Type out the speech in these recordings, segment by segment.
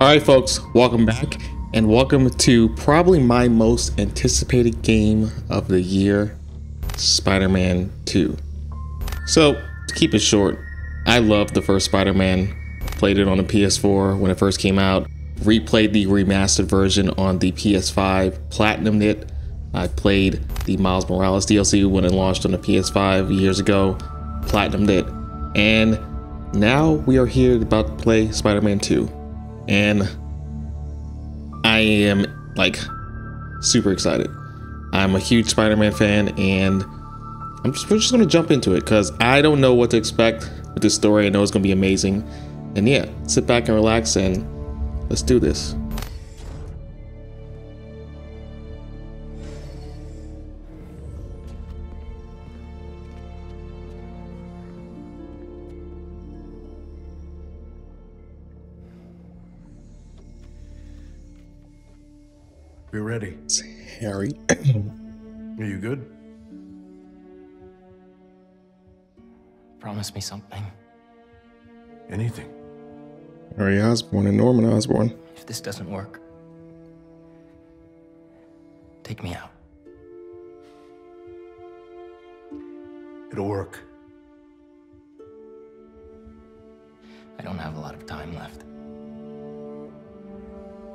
Alright folks, welcome back and welcome to probably my most anticipated game of the year, Spider-Man 2. So, to keep it short, I loved the first Spider-Man, played it on the PS4 when it first came out, replayed the remastered version on the PS5, platinumed it. I played the Miles Morales DLC when it launched on the PS5 years ago, platinumed it, and now we are here about to play Spider-Man 2. And I am like super excited. I'm a huge Spider-Man fan and I'm just we're just gonna jump into it because I don't know what to expect with this story. I know it's gonna be amazing. And yeah, sit back and relax and let's do this. We're ready. It's Harry. Are you good? Promise me something. Anything? Harry Osborn and Norman Osborn. If this doesn't work, take me out. It'll work. I don't have a lot of time left.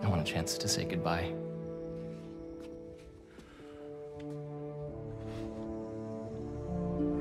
I want a chance to say goodbye.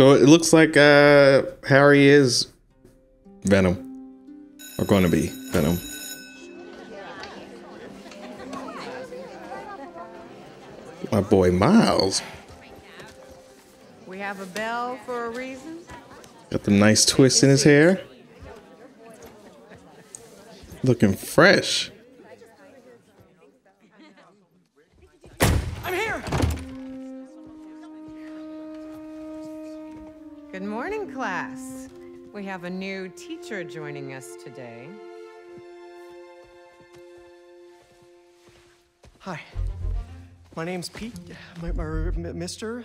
So it looks like uh, Harry is Venom. Or going to be Venom. My boy Miles. We have a bell for a reason. Got the nice twist in his hair. Looking fresh. Good morning, class. We have a new teacher joining us today. Hi, my name's Pete, my, my, Mr.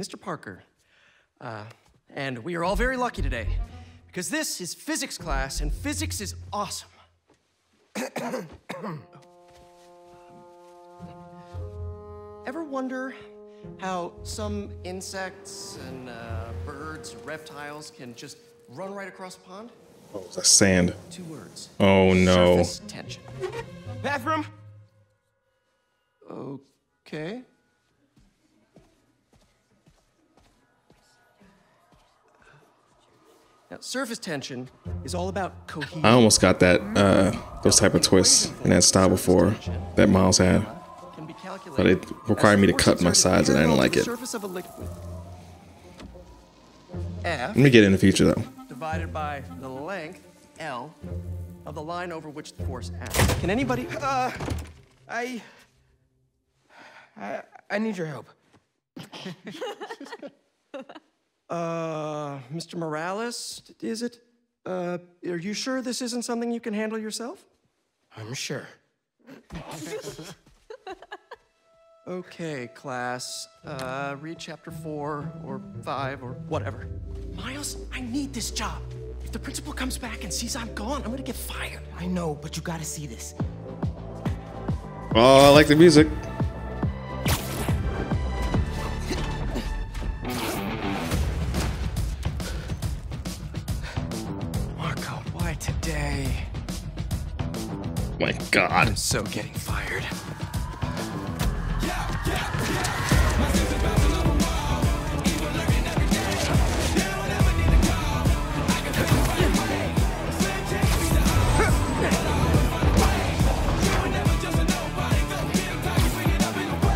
Mr. Parker. Uh, and we are all very lucky today because this is physics class and physics is awesome. Ever wonder how some insects and uh, birds, reptiles can just run right across a pond? Oh, that's sand. Two words. Oh no. Surface tension. Bathroom? Okay. Now, surface tension is all about cohesion. I almost got that uh those type of twists in that style before that Miles had. Can be calculated But it required me to cut my sides and I didn't like it. Surface of a liquid. Let me get it in the future though. divided by the length L of the line over which the force acts. Can anybody? Uh, I, I, I need your help. Uh, Mr. Morales, is it? Uh, are you sure this isn't something you can handle yourself? I'm sure. Okay, class. Uh, read chapter four or five or whatever. Miles, I need this job. If the principal comes back and sees I'm gone, I'm gonna get fired. I know, but you gotta see this. Oh, I like the music. Marco, why today? My God. I'm so getting fired.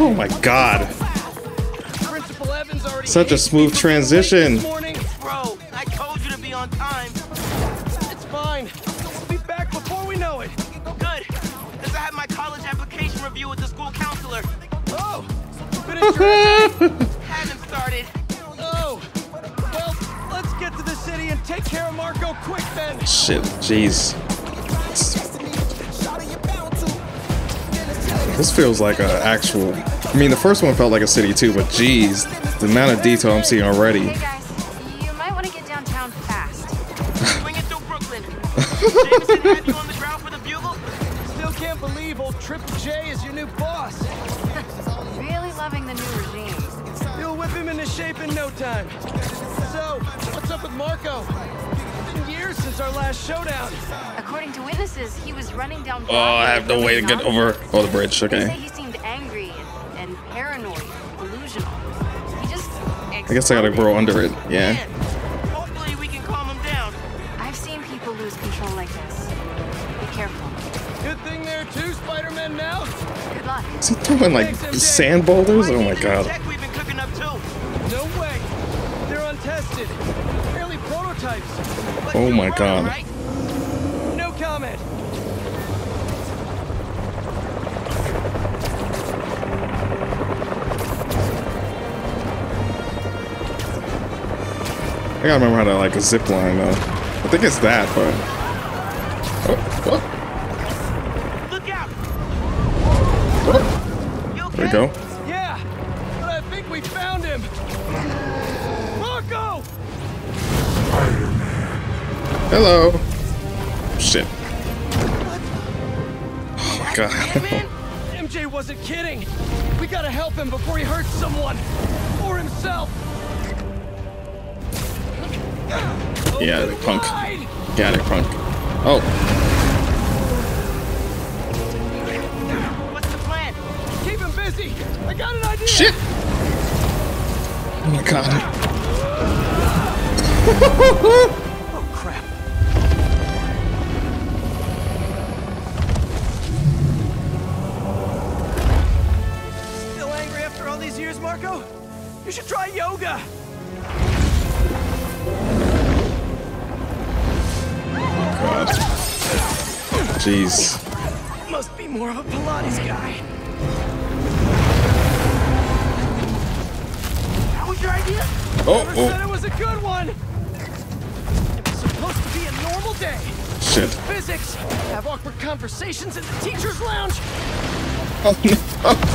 Oh my God. Principal already Such a smooth me for being late transition. Bro, I told you to be on time. It's fine. We'll be back before we know it. Good, because I had my college application review with the school counselor. Oh, Hasn't started. Oh, well, let's get to the city and take care of Marco quick then. Shit, jeez. This feels like an actual. I mean, the first one felt like a city too, but jeez, the amount of detail I'm seeing already. Hey guys, you might want to get downtown fast. Swinging through Brooklyn. Jameson had you on the ground for the bugle? Still can't believe old Triple J is your new boss. Really loving the new regime. You'll whip him into shape in no time. So, what's up with Marco? Been our last showdown. According to witnesses, he was running down. Oh, I have no way to get over. Oh, the bridge. They say Okay. he seemed angry and, and paranoid, delusional. He just. I guess I gotta grow under it. Yeah. Hopefully we can calm him down. I've seen people lose control like this. Be careful. Good thing there are two Spider-Men now. Good luck. Is he throwing like sand boulders? Oh my god. Oh my God. Right? No comment. I gotta remember how to like a zip line though. I think it's that, but. Oh, oh, Look out! oh. There we go. Hello. Shit. Oh my god. MJ wasn't kidding. We gotta help him before he hurts someone. Or himself. yeah, Open punk. wide. Got it, punk. Oh, What's the plan? Keep him busy. I got an idea. shit. Oh my god. more of a Pilates guy. That was your idea? Oh, Never oh. said oh, it was a good one. It was supposed to be a normal day. shit. Physics. Have awkward conversations in the teacher's lounge. Oh no.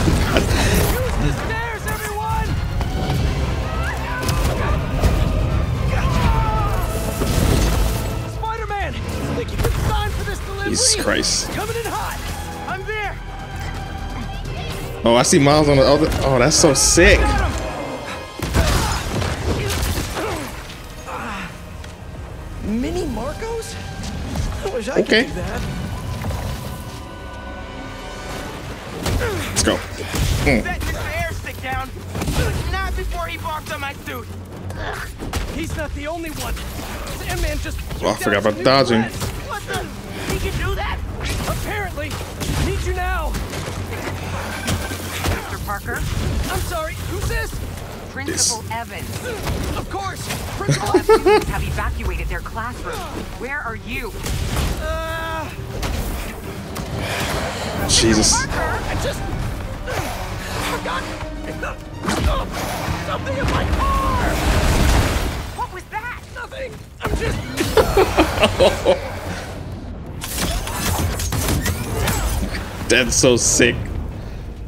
Oh, I see Miles on the other. Oh, that's so sick. Mini Marcos? I wish I Okay. could do that. Let's go. Set Mr. Air stick down. Not before he barked on my suit. He's not the only one. Sandman just. Oh, I forgot about dodging. What have evacuated their classroom. Where are you? uh, Jesus. I just forgot something in my car. What was that? Nothing. I'm just. That's so sick.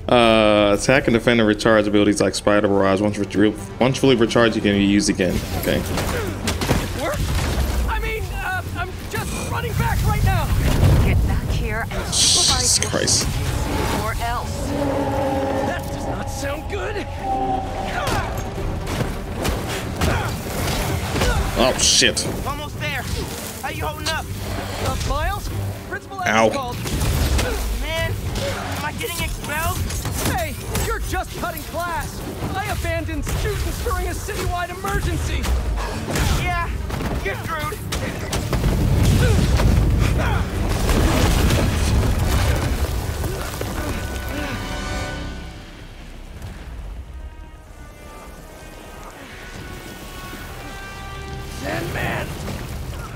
Uh, attack and defend and recharge abilities like Spider Barrage. Once, re- once fully recharged, you can be used again. Okay. Work? I mean, uh, I'm just running back right now. Get back here and Jesus Christ. or else. That does not sound good. Oh shit. Almost there. How you holding up? Uh, Miles, Principal Evans Ow. Man, am I getting expelled? Hey, you're just cutting class. I abandoned students during a citywide emergency. Yeah, get screwed. Sandman!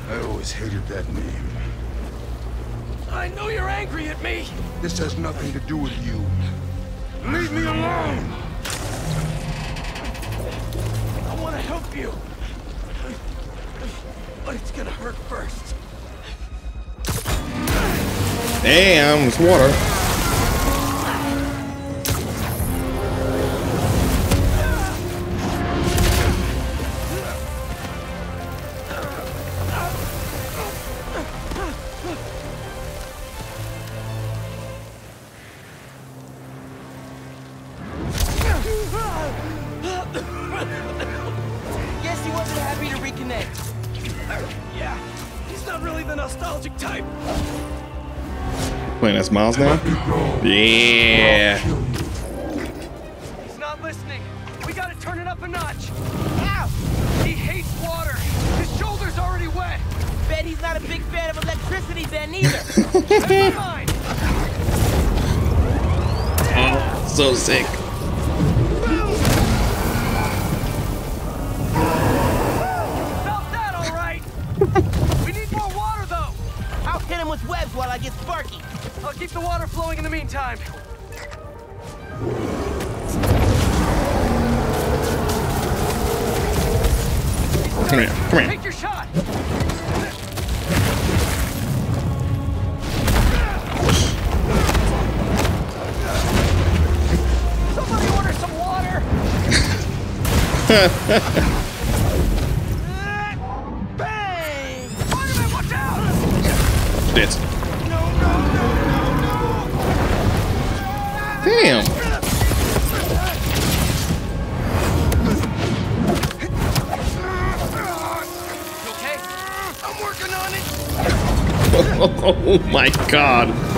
I always hated that name. I know you're angry at me! This has nothing to do with you. Leave me alone! I want to help you. But it's gonna hurt first. Damn, it's water. miles now? Yeah. My god.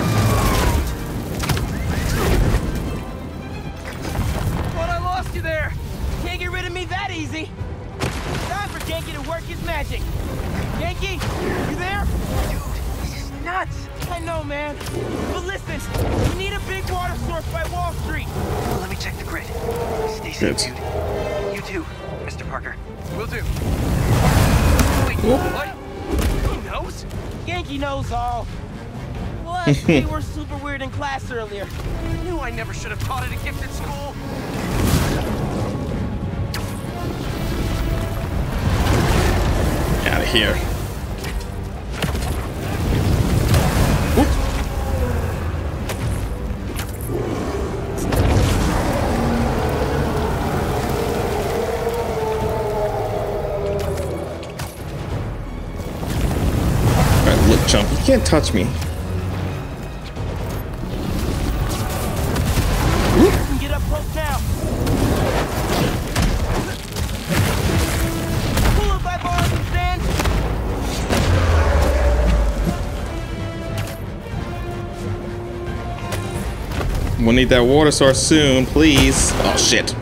they were super weird in class earlier. I knew I never should have taught at a gifted school. Out of here. Look, Chump, you can't touch me. need that water source soon, please. Oh, shit.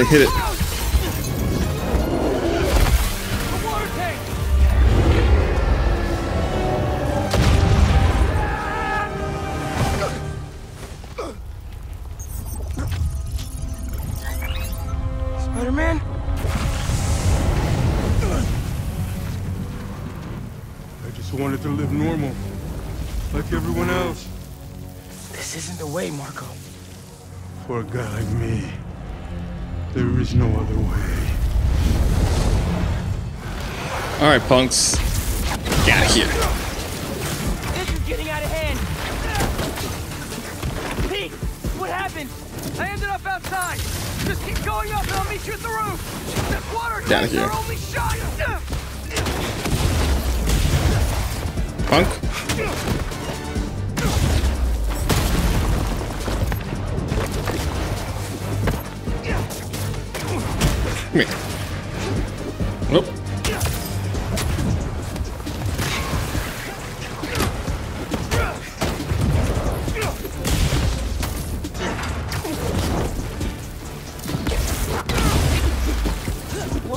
Spider-Man? I just wanted to live normal, like everyone else. This isn't the way, Marco. For a guy like me there is no other way. All right, punks. Get out of here. This is getting out of hand. Pete, what happened? I ended up outside. Just keep going up and I'll meet you at the roof. This water Get outta here. our only shot. Punk. Come here. Nope.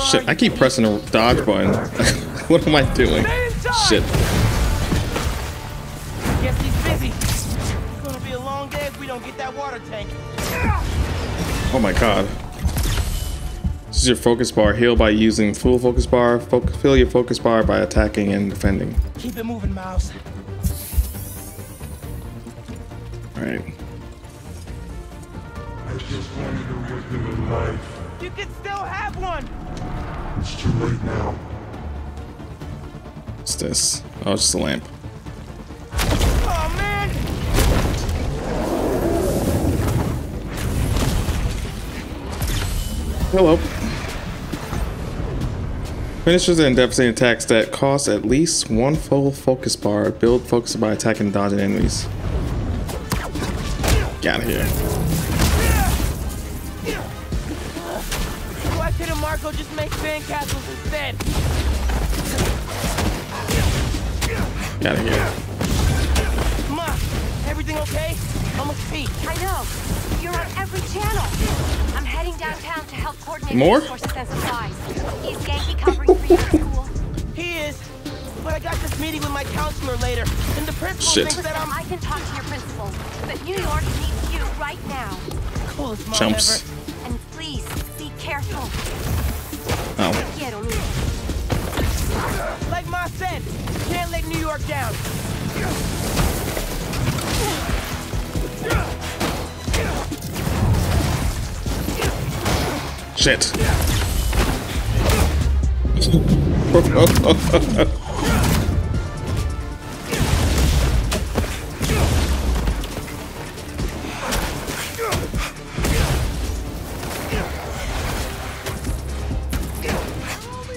Shit, I keep pressing the dodge button. what am I doing? Shit. Guess he's busy. It's gonna be a long day if we don't get that water tank. Oh my god. This your focus bar. Heal by using full focus bar. Foc fill your focus bar by attacking and defending. Keep it moving, Miles. Alright. I just wanted a regular life. You can still have one. It's too late now. What's this? Oh, it's just a lamp. Oh man. Hello. Finishers and devastating attacks that cost at least one full focus bar. Build focus by attacking and dodging enemies. Get out of here. Why couldn't Marco just make sand castles instead? Get out of here. Ma, everything okay? Almost Pete. I know. You're on every channel. I'm heading downtown to help coordinate More? resources and supplies. Is Ganke covering for your school? He is. But I got this meeting with my counselor later, and the principal Shit. thinks that I'm I can talk to your principal, but New York needs you right now. coolest mom Chumps. ever. And please, be careful. Oh. Like Ma said, can't let New York down. Shit. Only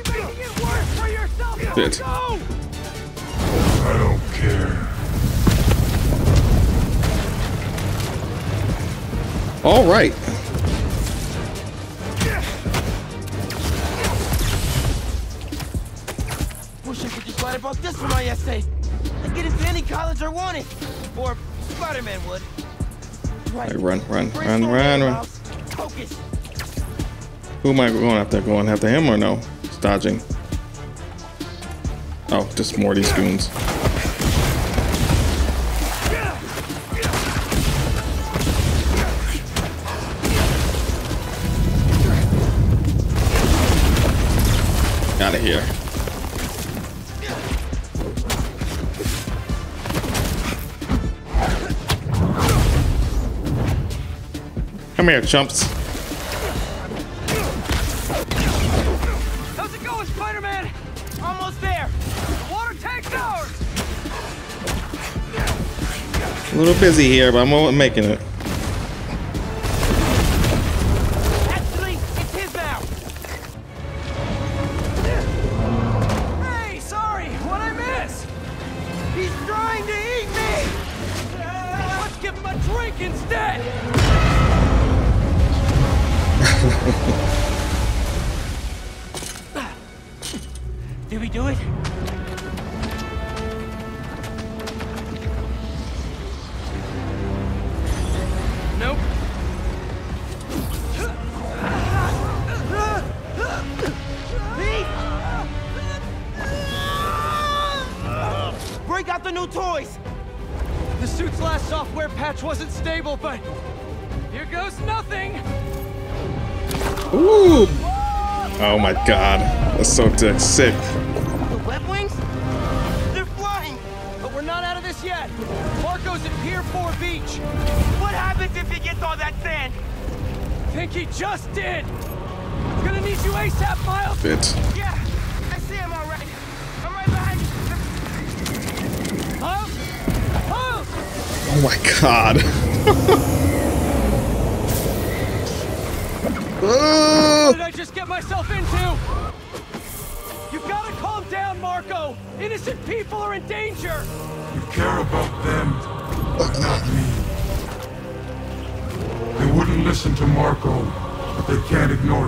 making it worse for yourself. Shit. Go! I don't care. All right. About this for my essay. I'd get into any college I wanted. Or Spider-Man would. Right. Hey, run, run, run, run, run. Focus. Who am I going after? Going after him or no? It's dodging. Oh, just more of these goons. Come here, chumps. How's it going, Spider-Man? Almost there. The water tank's ours. A little busy here, but I'm making it. Sick.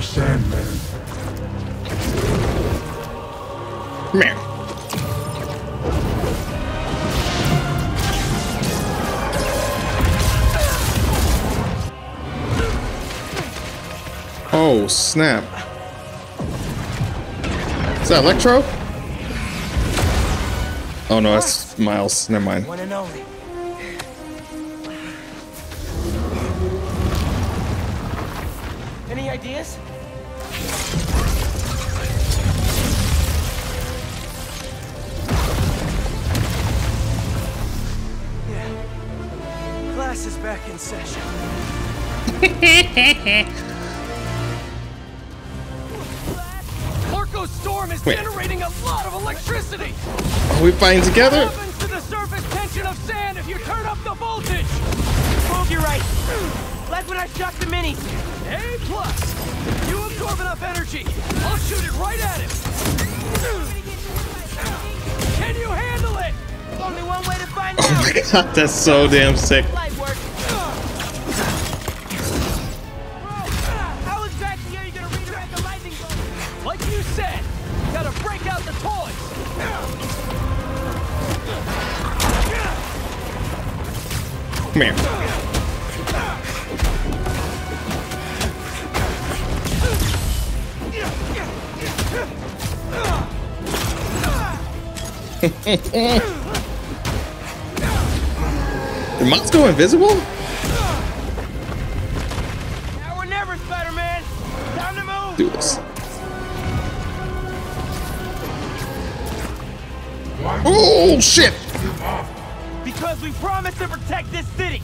Can't ignore Sandman. Man. Oh, snap. Is that Electro? Oh no, that's Miles. Never mind. One and only. Any ideas? Back in session. Marco's storm is Wait. generating a lot of electricity. Are we fighting together? What happens to the surface tension of sand if you turn up the voltage? Bogey right. Like when I shot the minis. A plus. You absorb enough energy. I'll shoot it right at him. Can you handle it? Only one way to find Oh out. my god, that's so damn sick. Did Mox go invisible? Now or never, Spider-Man. Time to move. Do this. Oh shit! Because we promised to protect this city.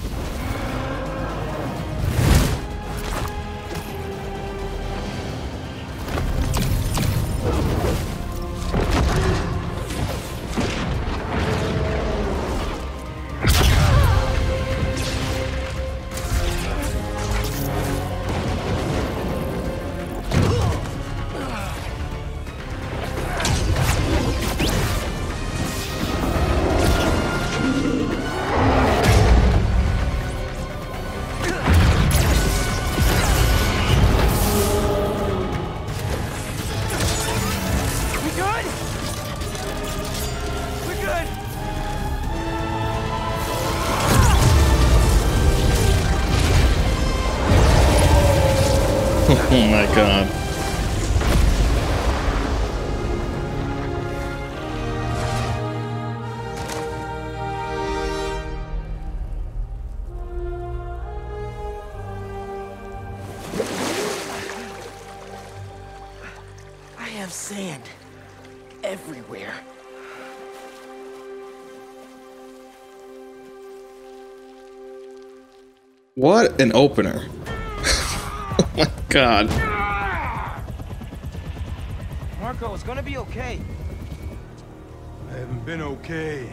What an opener. oh my god. Marco, it's gonna be okay. I haven't been okay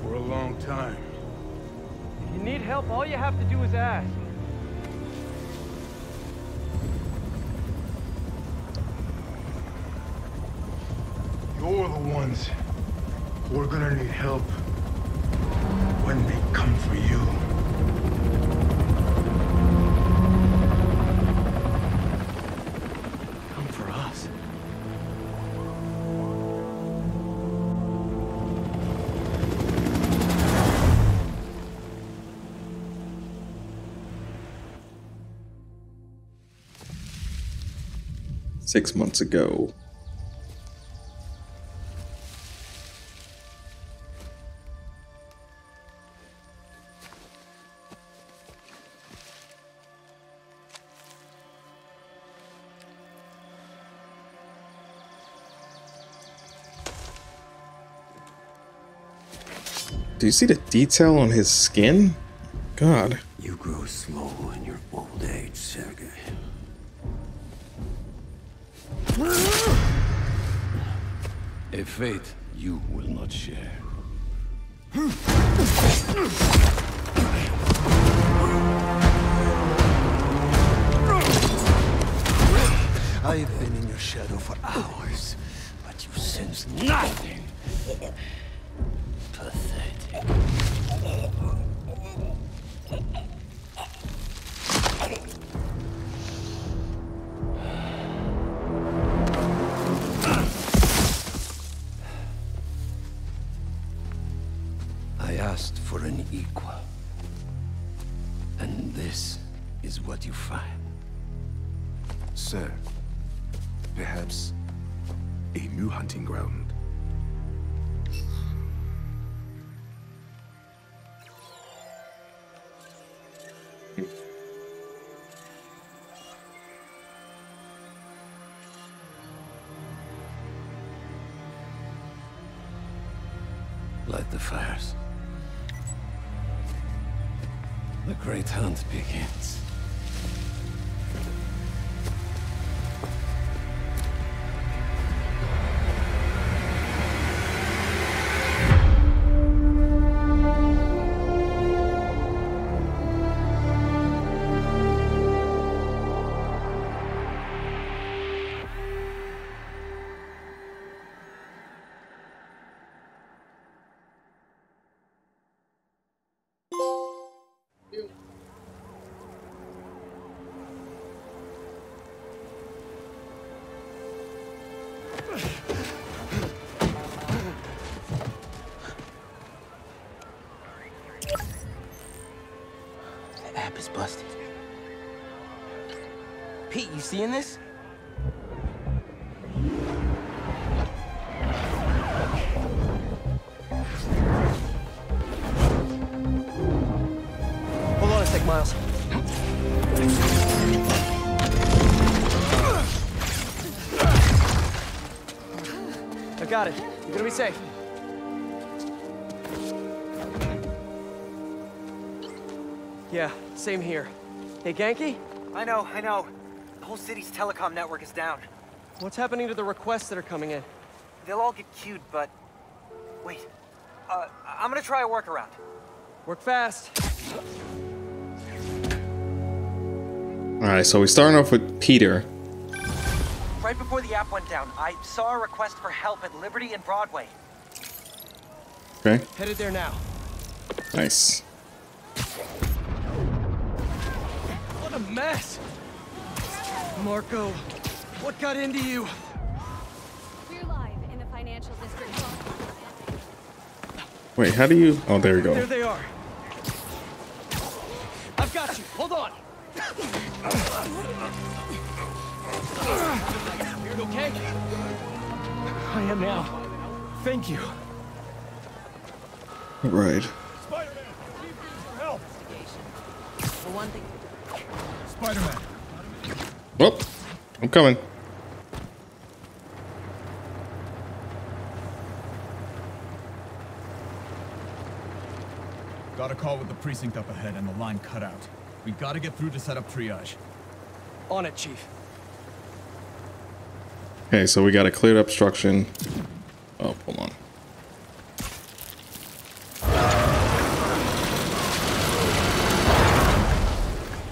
for a long time. If you need help, all you have to do is ask. You're the ones who are gonna need help when they come for you. Six months ago. Do you see the detail on his skin? God. You grow slow A fate you will not share. I've been in your shadow for hours, but you sense nothing. Seeing this? Hold on a sec, Miles. I got it. You're gonna be safe. Yeah, same here. Hey, Ganke? I know, I know. The whole city's telecom network is down. What's happening to the requests that are coming in? They'll all get queued, but... Wait. Uh, I'm gonna try a workaround. Work fast. Alright, so we're starting off with Peter. Right before the app went down, I saw a request for help at Liberty and Broadway. Okay, Headed there now. nice. What a mess! Marco, what got into you? We're live in the financial district. Wait, how do you... Oh, there we go. There they are. I've got you. Hold on. You okay? I am now. Thank you. Right. Spider-Man, help. For one thing, Spider-Man. Well, I'm coming. Got a call with the precinct up ahead and the line cut out. We gotta get through to set up triage. On it, Chief. Okay, so we got a cleared obstruction. Oh, hold on.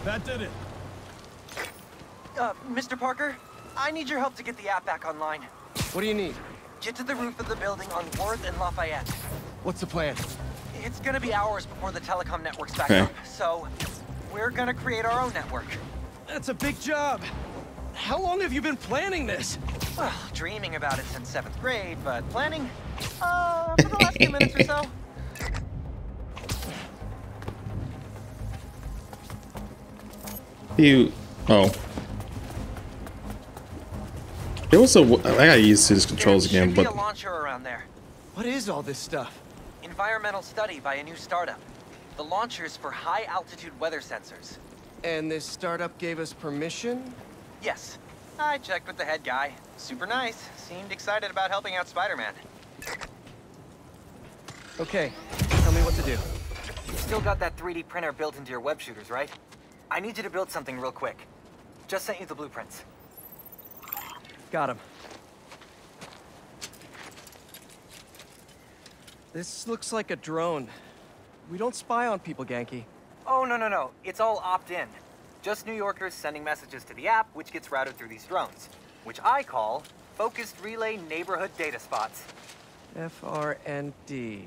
That did it. Uh, Mr. Parker, I need your help to get the app back online. What do you need? Get to the roof of the building on Worth and Lafayette. What's the plan? It's gonna be hours before the telecom network's back Okay. up, so we're gonna create our own network. That's a big job. How long have you been planning this? Well, dreaming about it since seventh grade, but planning, uh, for the last few minutes or so. You... Oh. There was a... I gotta use these controls there again, be but... a launcher around there. What is all this stuff? Environmental study by a new startup. The launcher's for high-altitude weather sensors. And this startup gave us permission? Yes. I checked with the head guy. Super nice. Seemed excited about helping out Spider-Man. Okay, tell me what to do. You still got that 3D printer built into your web shooters, right? I need you to build something real quick. Just sent you the blueprints. Got him. This looks like a drone. We don't spy on people, Ganke. Oh, no, no, no. It's all opt-in. Just New Yorkers sending messages to the app, which gets routed through these drones, which I call Focused Relay Neighborhood Data Spots. FRND.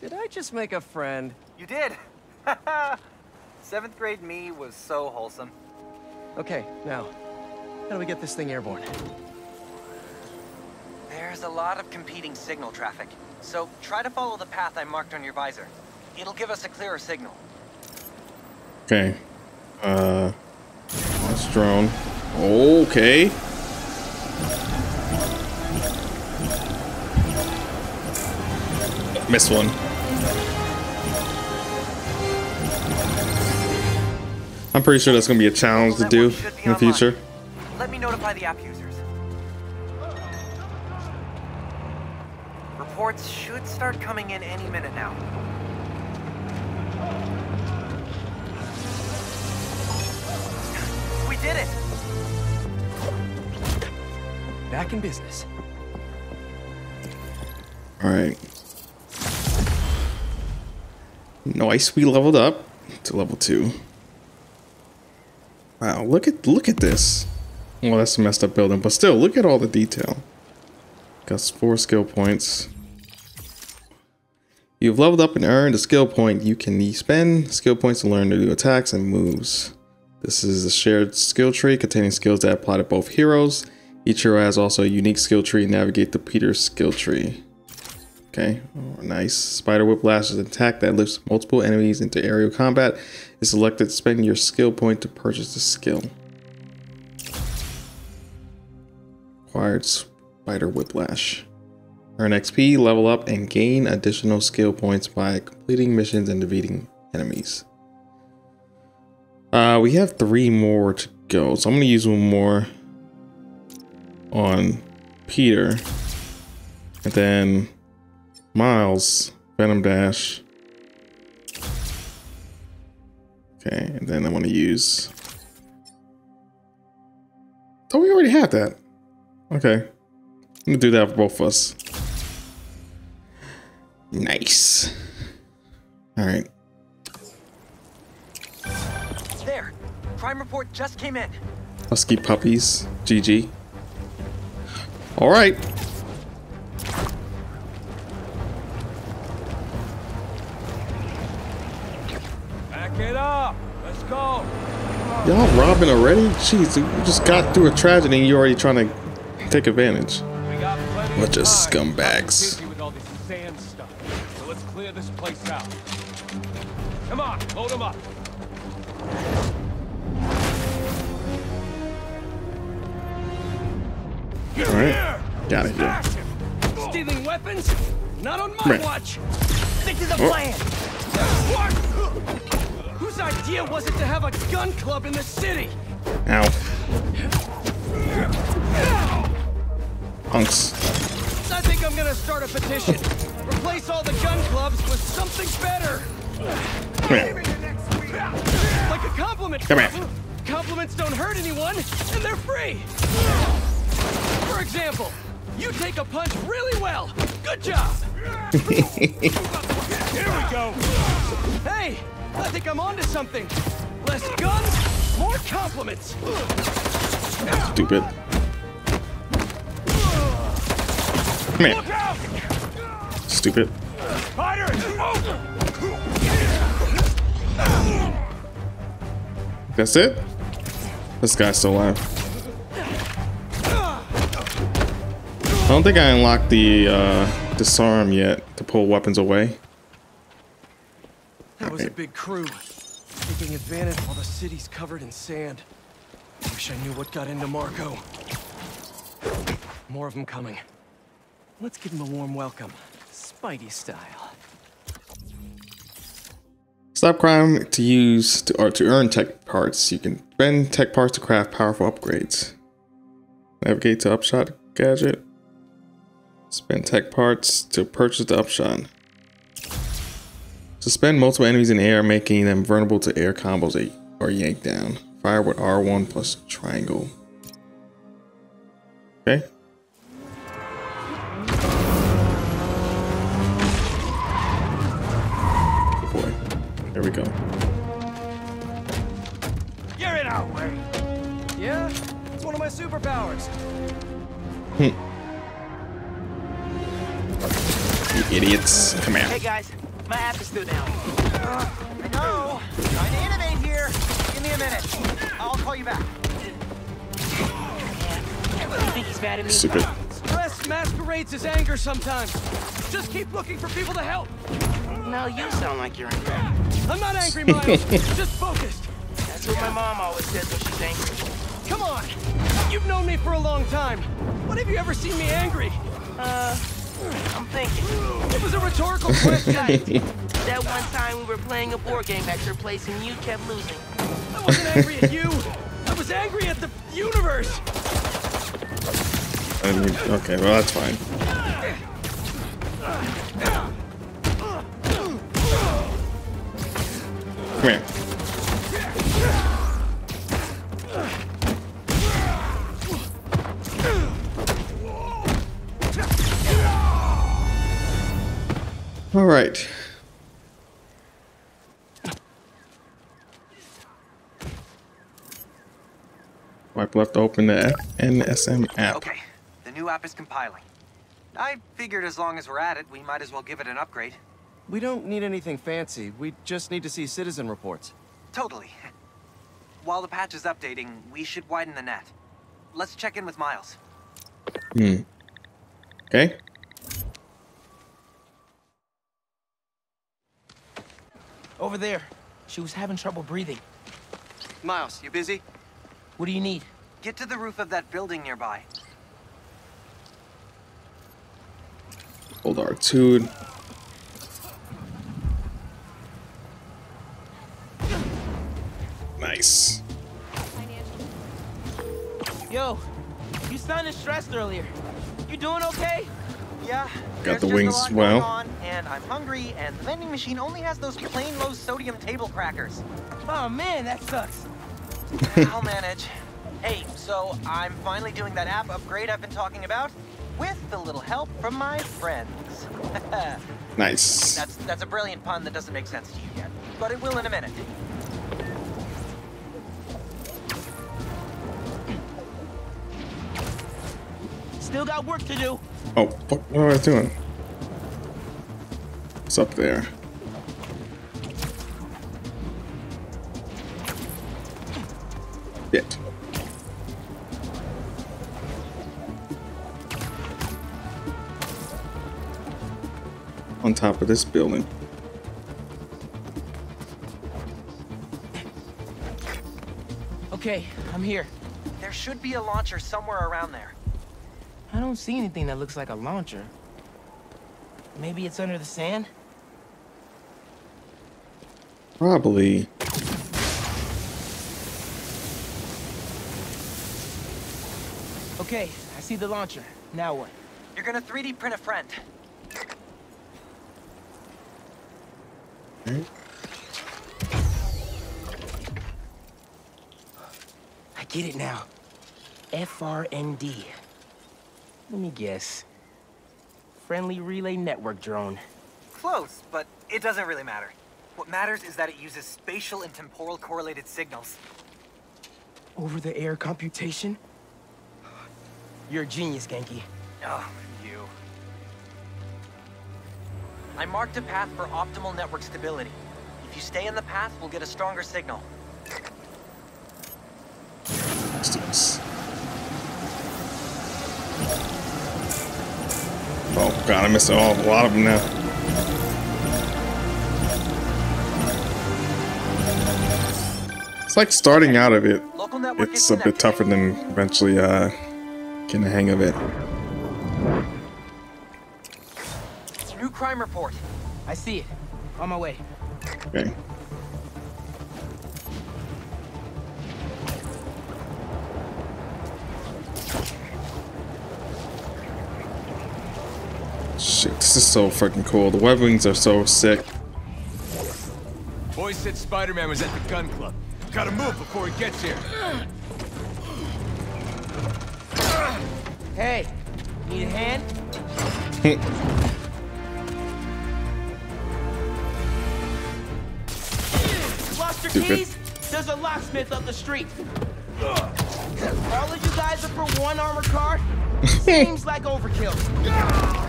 Did I just make a friend? You did! Seventh grade me was so wholesome. Okay, now, how do we get this thing airborne? There's a lot of competing signal traffic, so try to follow the path I marked on your visor. It'll give us a clearer signal. Okay. Uh, that's drone. Okay. Missed one. I'm pretty sure that's gonna be a challenge to do in the future. Let me notify the app users. Reports should start coming in any minute now. We did it! Back in business. All right. Nice, we leveled up to level two. Wow, look at look at this. Well, that's a messed up building, but still, look at all the detail. Got four skill points. You've leveled up and earned a skill point. You can spend skill points to learn new attacks and moves. This is a shared skill tree containing skills that apply to both heroes. Each hero has also a unique skill tree. Navigate the Peter skill tree. Okay, oh, nice. Spider Whiplash is an attack that lifts multiple enemies into aerial combat. Is selected to spend your skill point to purchase the skill. Acquired Spider Whiplash. Earn XP, level up, and gain additional skill points by completing missions and defeating enemies. Uh, we have three more to go, so I'm going to use one more on Peter. And then Miles, Venom Dash. Okay, and then I want to use... Oh, we already have that. Okay. I'm gonna do that for both of us. Nice. Alright. There! Crime report just came in. Husky puppies. GG. Alright. Back it up. Let's go. Y'all robbing already? Jeez, you just got through a tragedy and you're already trying to take advantage. Bunch of scumbags. This place out. Come on, load them up. Alright. Got it here. Stealing weapons? Not on my Right. watch. Stick to the Oh. plan. What? Whose idea was it to have a gun club in the city? Ow. Punks. I think I'm gonna start a petition. Replace all the gun clubs with something better. Come here. Like a compliment Come here. Compliments don't hurt anyone, and they're free. For example, you take a punch really well. Good job. Here we go. Hey, I think I'm onto something. Less guns, more compliments. Stupid. Come here. Stupid. That's it? This guy's still alive. I don't think I unlocked the uh, disarm yet to pull weapons away. That was a big crew. Taking advantage while the city's covered in sand. Wish I knew what got into Marko. More of them coming. Let's give him a warm welcome. Spidey style. Stop crime to use to, or to earn tech parts. You can spend tech parts to craft powerful upgrades. Navigate to Upshot gadget. Spend tech parts to purchase the Upshot. Suspend multiple enemies in air, making them vulnerable to air combos or yank down. Fire with R1 plus triangle. Okay. We go. You're in our way. Yeah, it's one of my superpowers. Hmm. You idiots. Come here. Hey guys, my app is still down. Uh, I know. Trying to innovate here. Give me a minute. I'll call you back. You think he's mad at me? Stupid. Stress masquerades as anger sometimes. Just keep looking for people to help. No, you sound like you're angry. I'm not angry, Miles. Just focused. That's what my mom always says when she's angry. Come on. You've known me for a long time. When have you ever seen me angry? Uh, I'm thinking. It was a rhetorical question. that one time we were playing a board game at your place and you kept losing. I wasn't angry at you. I was angry at the universe. I mean, okay, well that's fine. Come here. All right. Wipe left to open the NSM app. Okay, the new app is compiling. I figured as long as we're at it, we might as well give it an upgrade. We don't need anything fancy. We just need to see citizen reports. Totally. While the patch is updating, we should widen the net. Let's check in with Miles. Hmm. Okay. Over there. She was having trouble breathing. Miles, you busy? What do you need? Get to the roof of that building nearby. Hold R2. Nice. Yo, you sounded stressed earlier. You doing okay? Yeah. Got the wings a lot as well. On, and I'm hungry, and the vending machine only has those plain low sodium table crackers. Oh man, that sucks. I'll manage. Hey, so I'm finally doing that app upgrade I've been talking about, with a little help from my friends. Nice. That's that's a brilliant pun that doesn't make sense to you yet, but it will in a minute. Still got work to do. Oh, fuck, what am I doing? What's up there? Shit. On top of this building. Okay, I'm here. There should be a launcher somewhere around there. I don't see anything that looks like a launcher. Maybe it's under the sand? Probably. Okay, I see the launcher. Now what? You're gonna 3D print a friend. I get it now. FRND. Let me guess. Friendly Relay Network drone. Close, but it doesn't really matter. What matters is that it uses spatial and temporal correlated signals. Over-the-air computation? You're a genius, Ganke. Oh, you. I marked a path for optimal network stability. If you stay in the path, we'll get a stronger signal. Let's do this. Oh god, I missed all, a lot of them now. It's like starting out of it. It's a bit tougher than eventually uh, getting the hang of it. New crime report. I see it. On my way. Okay. So freaking cool. The web wings are so sick. Boy said Spider-Man was at the gun club. Gotta move before he gets here. Hey, need a hand? Lost your Stupid. keys? There's a locksmith up the street. All of you guys are for one armored car? Seems like overkill.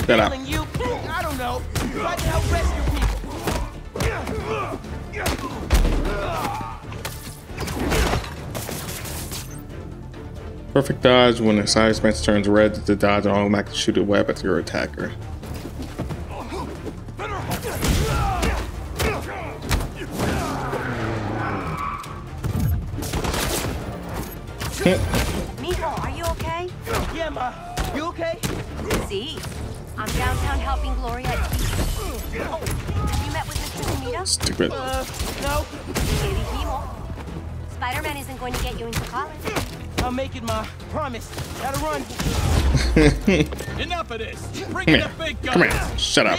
Shut up. you, I don't know, I can help rescue people? Perfect dodge when the side smash turns red to dodge and automatically shoot a web at your attacker. Tomita? Uh, no. Maybe he won't. Spider-Man isn't going to get you into college. I'll make it, Ma. Promise. Gotta run. Enough of this. Bring Come in here. the big Come guns. here. Shut up.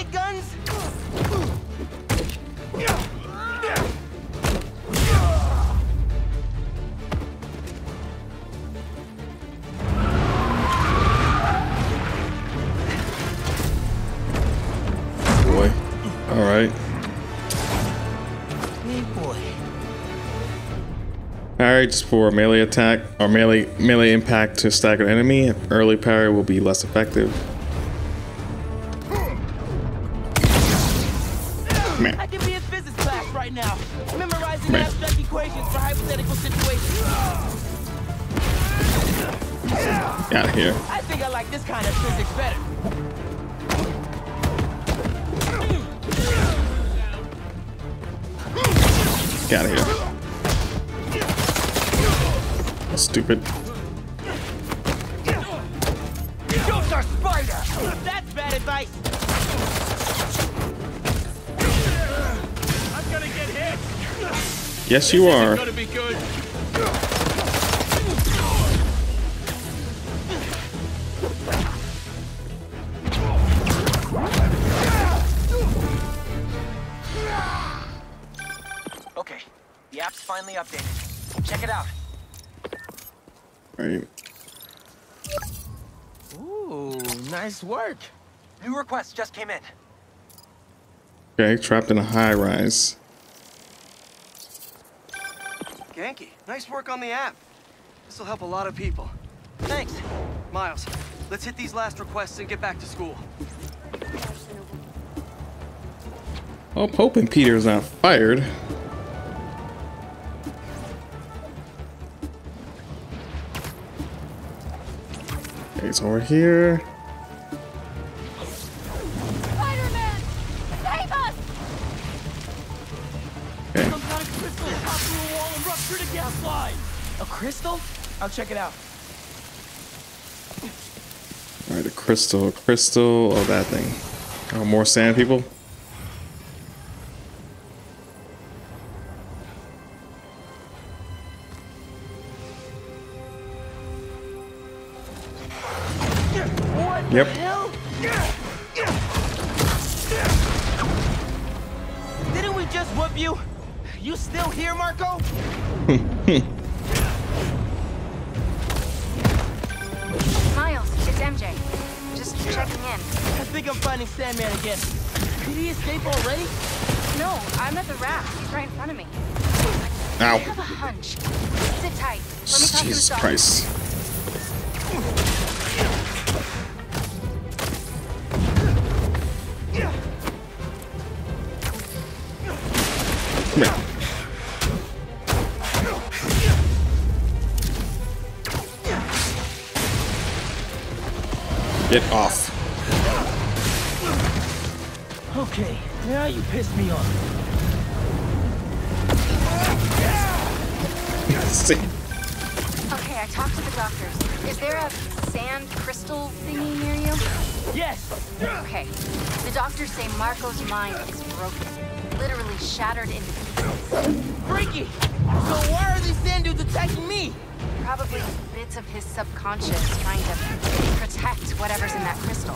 Parry just for melee attack or melee melee impact to staggered enemy. Early parry will be less effective. Here. I could be in physics class right now, memorizing Man. abstract equations for hypothetical situations. Out of here. I think I like this kind of physics better. Get out of here. Stupid. Spider! That's bad advice. I'm gonna get hit. Yes, you are. Gonna be good. Okay, the app's finally updated. Check it out. Right. Ooh, nice work. New requests just came in. Okay, trapped in a high rise. Ganke, nice work on the app. This will help a lot of people. Thanks. Miles, let's hit these last requests and get back to school. Oh, Pope and Peter's not fired. Okay, it's over here. Spider-Man! Save us! Okay. Some kind of crystal a wall and ruptured a gas line. A crystal? I'll check it out. All right, a crystal, a crystal. Oh, that thing. Oh, more sand people. Yep. Didn't we just whoop you? You still here, Marko? Miles, it's MJ. Just checking in. I think I'm finding Sandman again. Did he escape already? No, I'm at the raft. He's right in front of me. Ow. I have a hunch. Sit tight. Let me talk to Jesus the doctor. Christ. Come here. Get off. Okay, now you pissed me off. See. Okay, I talked to the doctors. Is there a sand crystal thingy near you? Yes. Okay. The doctors say Marko's mind is broken. Literally shattered into pieces. Freaky! So why are these sand dudes attacking me? Probably bits of his subconscious trying to protect whatever's in that crystal.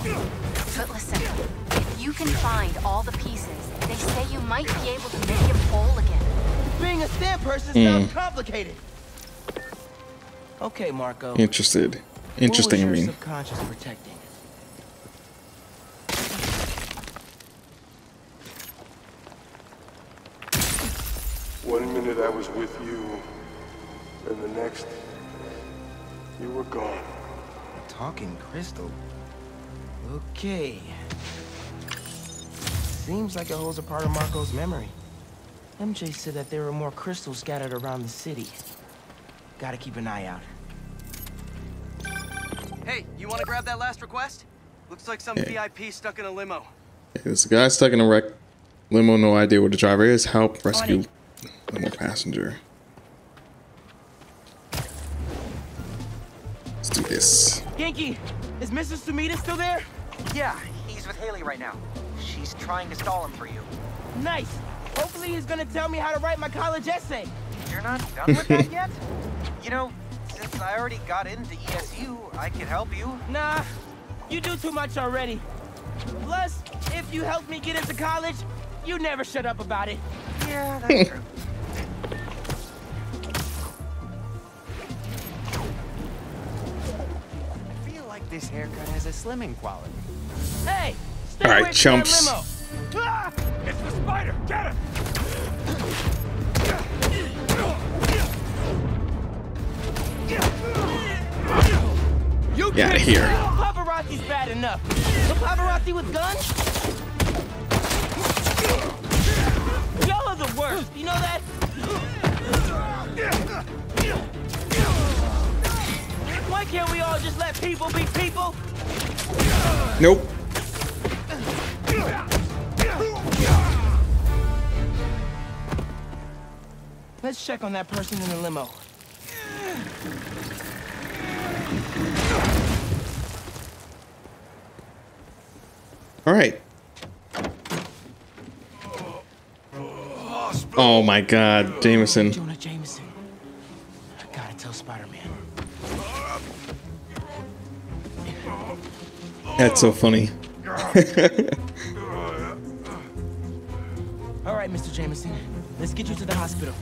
But listen, if you can find all the pieces, they say you might be able to make him whole again. Being a sand person Hmm. sounds complicated. Okay, Marko. Interested. Interesting, I What was your mean. subconscious protecting? One minute I was with you, and the next, you were gone. Talking crystal. Okay. Seems like it holds a part of Marko's memory. MJ said that there were more crystals scattered around the city. Gotta keep an eye out. Hey, you want to grab that last request? Looks like some VIP stuck in a limo. There's a guy stuck in a wreck limo, no idea where the driver is. Help rescue limo passenger. Let's do this. Ganke, is Mr. Sumida still there? Yeah, he's with Hailey right now. She's trying to stall him for you. Nice. Hopefully he's gonna tell me how to write my college essay. You're not done with that yet? You know, since I already got into ESU, I could help you. Nah, you do too much already. Plus, if you help me get into college, you never shut up about it. Yeah, that's true. This haircut has a slimming quality. Hey, stay All right, chumps. that limo. Ah! It's the spider! Get him! You Get outta kids- here. Paparazzi's bad enough. The paparazzi with guns? Y'all are the worst. You know that? Why can't we all just let people be people? Nope. Let's check on that person in the limo. All right. Oh my God, Jameson. Jonah Jameson. That's so funny. All right, Mr. Jameson. Let's get you to the hospital.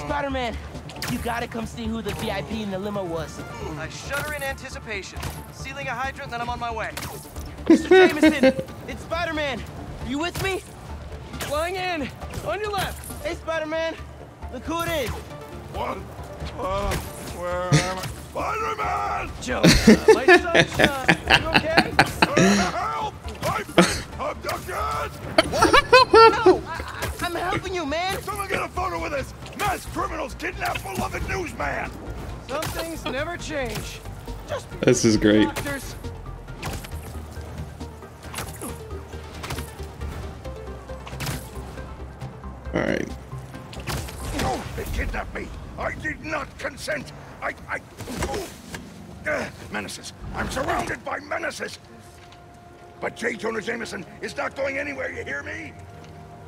Spider-Man, you gotta come see who the VIP in the limo was. I shudder in anticipation. Sealing a hydrant, then I'm on my way. Mr. Jameson, it's Spider-Man. Are you with me? Flying in! On your left! Hey, Spider-Man. Look who it is. What? Uh, where am I? Spider-Man! Joe, uh, my sunshine. You okay? Help! I've been abducted! No, I, I, I'm helping you, man. Someone get a photo with us! Mass criminals kidnap beloved newsman! Some things never change. This is great. Doctors. All right. No, they kidnapped me! I did not consent! I... I... Menaces. I'm surrounded by menaces! But J. Jonah Jameson is not going anywhere, you hear me?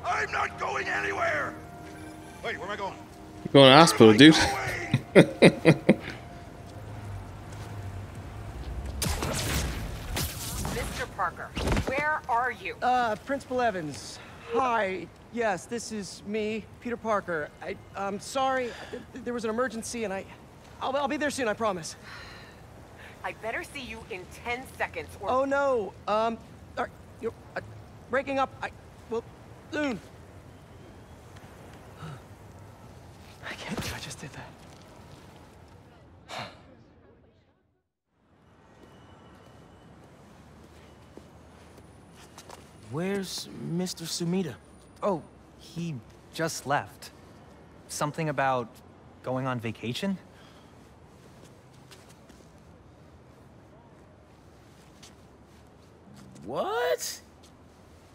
I'm not going anywhere! Wait, where am I going? You're Going to the hospital, dude. Mr. Parker, where are you? Uh, Principal Evans. Hi. Yes, this is me, Peter Parker. I, I'm sorry. There was an emergency, and I, I'll, I'll be there soon. I promise. I better see you in 10 seconds or. Oh no. Um, all right, you're uh, breaking up. I, well, soon. I can't believe I just did that. Where's Mr. Sumida? Oh, he just left. Something about going on vacation? What?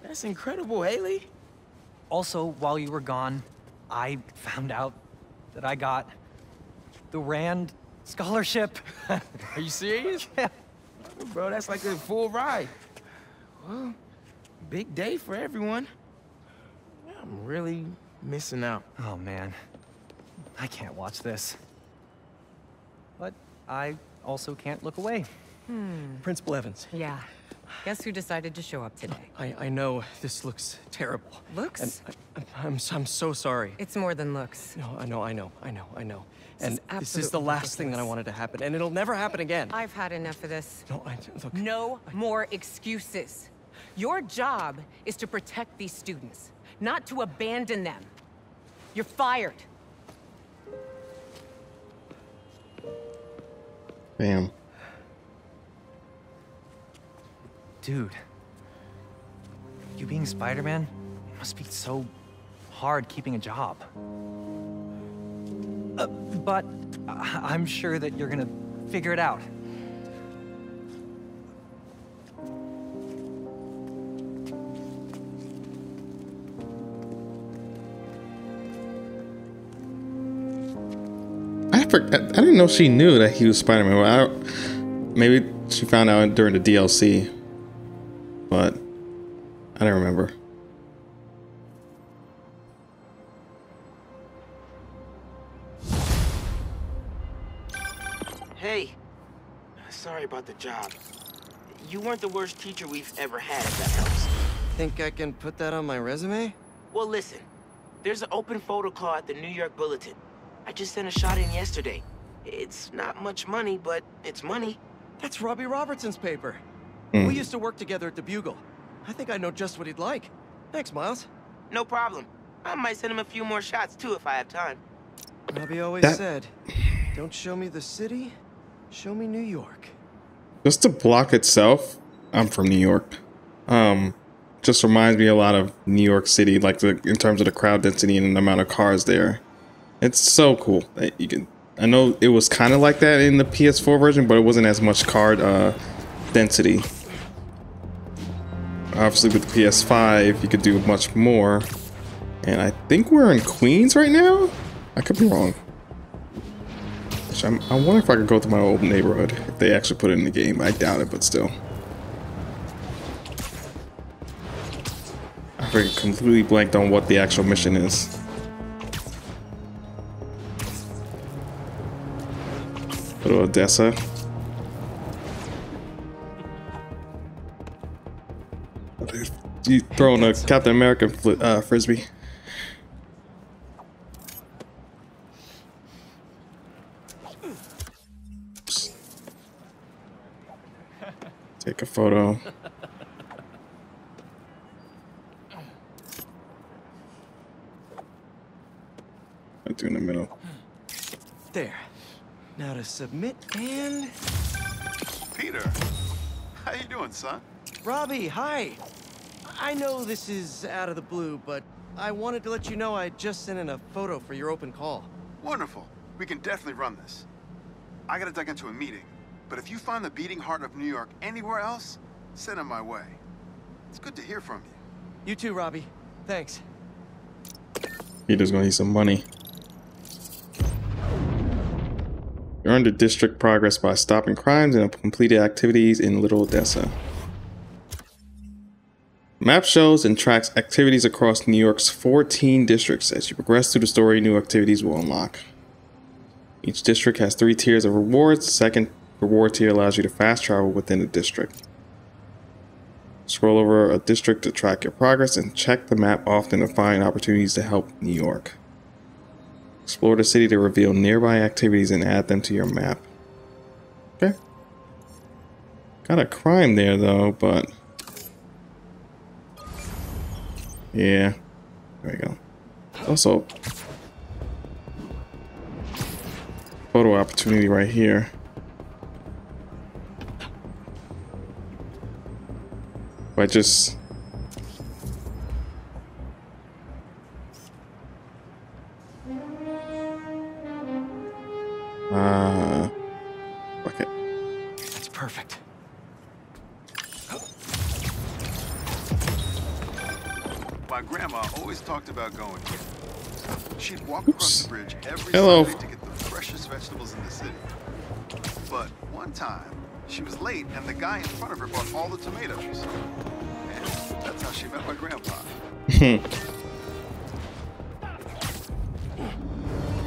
That's incredible, Hailey. Also, while you were gone, I found out that I got the Rand scholarship. Are you serious? Yeah. Bro, that's like a full ride. Well, big day for everyone. I'm really missing out. Oh man, I can't watch this. But I also can't look away. Hmm. Principal Evans. Yeah. Guess who decided to show up today? I, I know this looks terrible. Looks? And I, I'm, I'm so sorry. It's more than looks. No, I know, I know, I know, I know. This and is this is the absolutely last thing that I wanted to happen, and it'll never happen again. I've had enough of this. No, I look. No more excuses. Your job is to protect these students, not to abandon them. You're fired. Bam. Dude. You being Spider-Man must be so hard keeping a job. Uh, but I'm sure that you're gonna figure it out. I forgot. I didn't know she knew that he was Spider-Man. Maybe she found out during the DLC, You weren't the worst teacher we've ever had, if that helps. Think I can put that on my resume? Well, listen. There's an open photo call at the New York Bulletin. I just sent a shot in yesterday. It's not much money, but it's money. That's Robbie Robertson's paper. Hmm. We used to work together at the Bugle. I think I know just what he'd like. Thanks, Miles. No problem. I might send him a few more shots, too, if I have time. Robbie always That- said, don't show me the city, show me New York. Just the block itself. I'm from New York. Um, just reminds me a lot of New York City, like the in terms of the crowd density and the amount of cars there. It's so cool. You can. I know it was kind of like that in the PS4 version, but it wasn't as much car uh, density. Obviously, with the PS5, you could do much more. And I think we're in Queens right now. I could be wrong. I'm, I wonder if I could go to my old neighborhood if they actually put it in the game. I doubt it, but still. Completely blanked on what the actual mission is. Go to Odessa. You throwing a Captain American fli uh, frisbee. Take a photo. I do in the middle. There. Now to submit and... Peter, how you doing, son? Robbie, hi. I know this is out of the blue, but I wanted to let you know I just sent in a photo for your open call. Wonderful. We can definitely run this. I gotta duck into a meeting, but if you find the beating heart of New York anywhere else, send him my way. It's good to hear from you. You too, Robbie. Thanks. Peter's gonna need some money. You earned the district progress by stopping crimes and completed activities in Little Odessa. Map shows and tracks activities across New York's 14 districts. As you progress through the story, new activities will unlock. Each district has three tiers of rewards. The second reward tier allows you to fast travel within the district. Scroll over a district to track your progress and check the map often to find opportunities to help New York. Explore the city to reveal nearby activities and add them to your map. Okay. Got a crime there though, but... Yeah. There we go. Also... Photo opportunity right here. If I just... Uh... Okay. That's perfect. My grandma always talked about going here. She'd walk across the bridge every Hello. Sunday to get the freshest vegetables in the city. But one time, she was late and the guy in front of her bought all the tomatoes. And that's how she met my grandpa.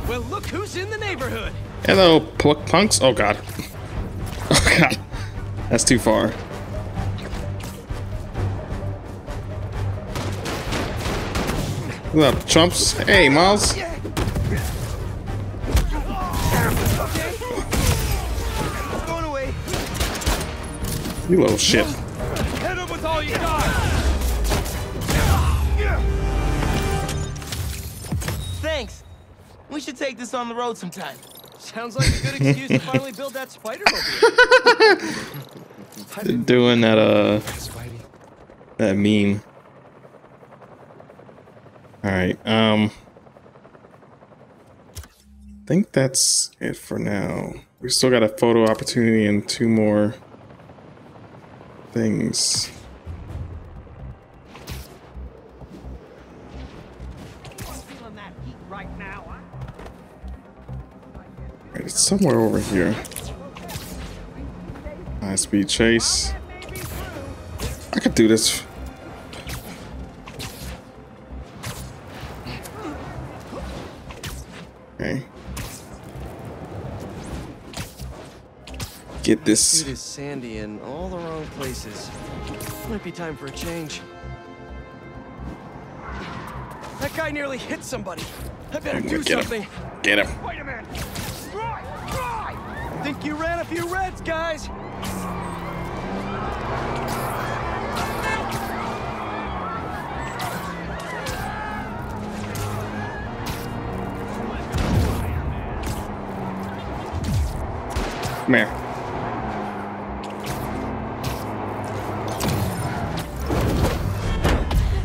Well, look who's in the neighborhood. Hello, punks. Oh god. Oh god. That's too far. What up, chumps? Hey, Miles. You little shit. Thanks. We should take this on the road sometime. Sounds like a good excuse to finally build that spider mobile. Doing that, uh, that meme. All right. Um, I think that's it for now. We still got a photo opportunity and two more things. It's somewhere over here. High speed chase. I could do this. Okay. Get this. Is sandy in all the wrong places. Might be time for a change. That guy nearly hit somebody. I better do Get him. something. Get him. Wait a minute. Think you ran a few reds, guys. Come here.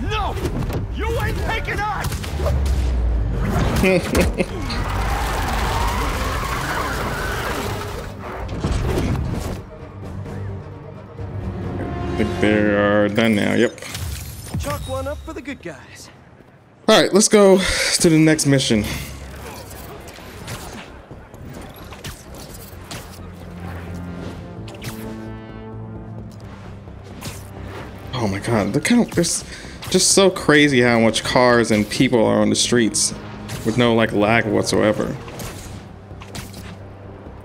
No! You ain't taking us! they are done now. Yep. Chalk one up for the good guys. All right, let's go to the next mission. Oh my god, look how it's just so crazy how much cars and people are on the streets with no like lag whatsoever.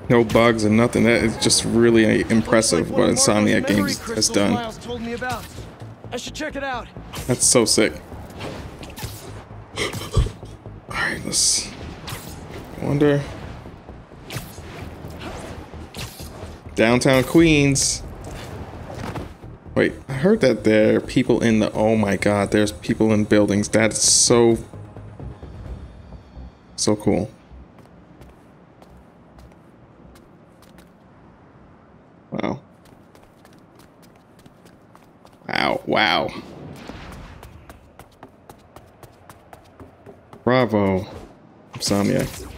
No bugs and nothing. That is just really uh, impressive what Insomniac Games has done. Told me about. I should check it out. That's so sick. Alright, let's wonder. Downtown Queens. Wait, I heard that there are people in the oh my god, there's people in buildings. That's so so cool. Wow. Wow. Bravo, Insomniac.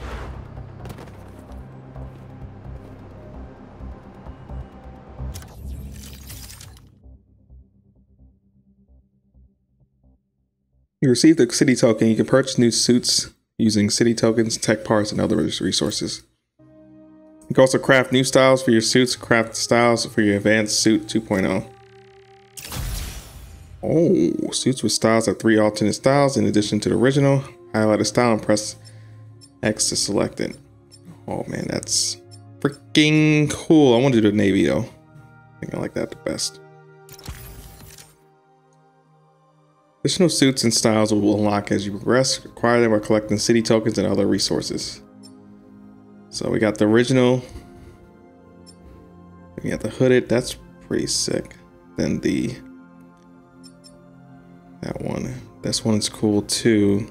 You receive the city token. You can purchase new suits using city tokens, tech parts, and other resources. You can also craft new styles for your suits, craft styles for your advanced suit 2.0. Oh, suits with styles have three alternate styles in addition to the original. Highlight a style and press X to select it. Oh man, that's freaking cool. I want to do the navy though. I think I like that the best. Additional suits and styles will unlock as you progress. Acquire them by collecting city tokens and other resources. So we got the original. We got the hooded. That's pretty sick. Then the that one. This one's cool too.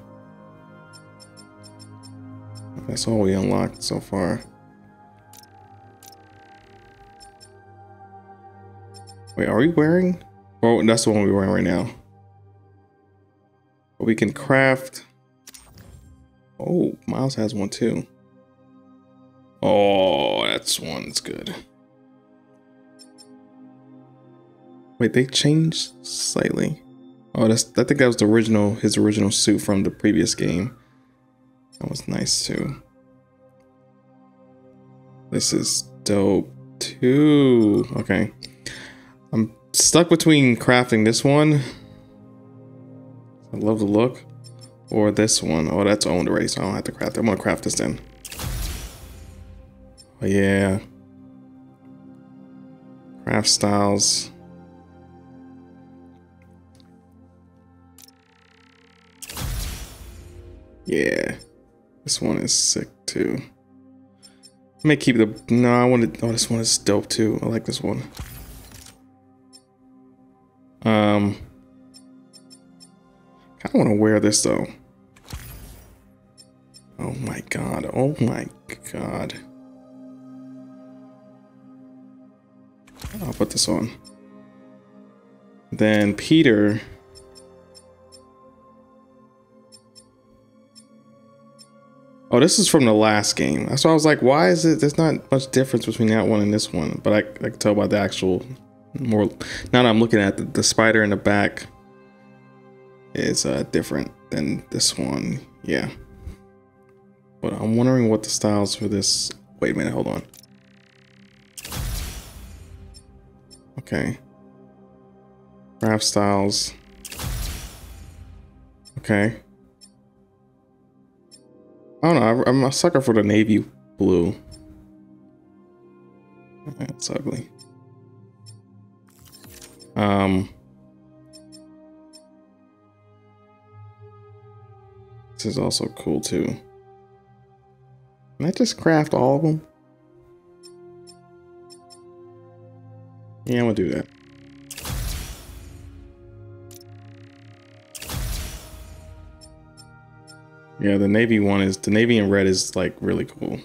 That's all we unlocked so far. Wait, are we wearing? Oh, that's the one we're wearing right now. But we can craft. Oh, Miles has one too. Oh, that's one that's good. Wait, they changed slightly. Oh, that's I think that was the original his original suit from the previous game. That was nice too. This is dope too. Okay. I'm stuck between crafting this one. I love the look. Or this one. Oh, that's owned already, so I don't have to craft it. I'm gonna craft this then. Oh yeah. Craft styles. Yeah. This one is sick too. I may keep the no, I wanted oh this one is dope too. I like this one. Um kinda wanna wear this though. Oh my god, oh my god. I'll put this on. Then Peter. Oh, this is from the last game. That's why I was like, why is it? There's not much difference between that one and this one. But I, I can tell by the actual more. Now that I'm looking at the, the spider in the back is uh, different than this one. Yeah. But I'm wondering what the styles for this. Wait a minute, hold on. Okay. Craft styles. Okay. I don't know. I'm a sucker for the navy blue. That's ugly. Um. This is also cool too. Can I just craft all of them? Yeah, I'm gonna do that. Yeah, the navy one is the navy and red is like really cool.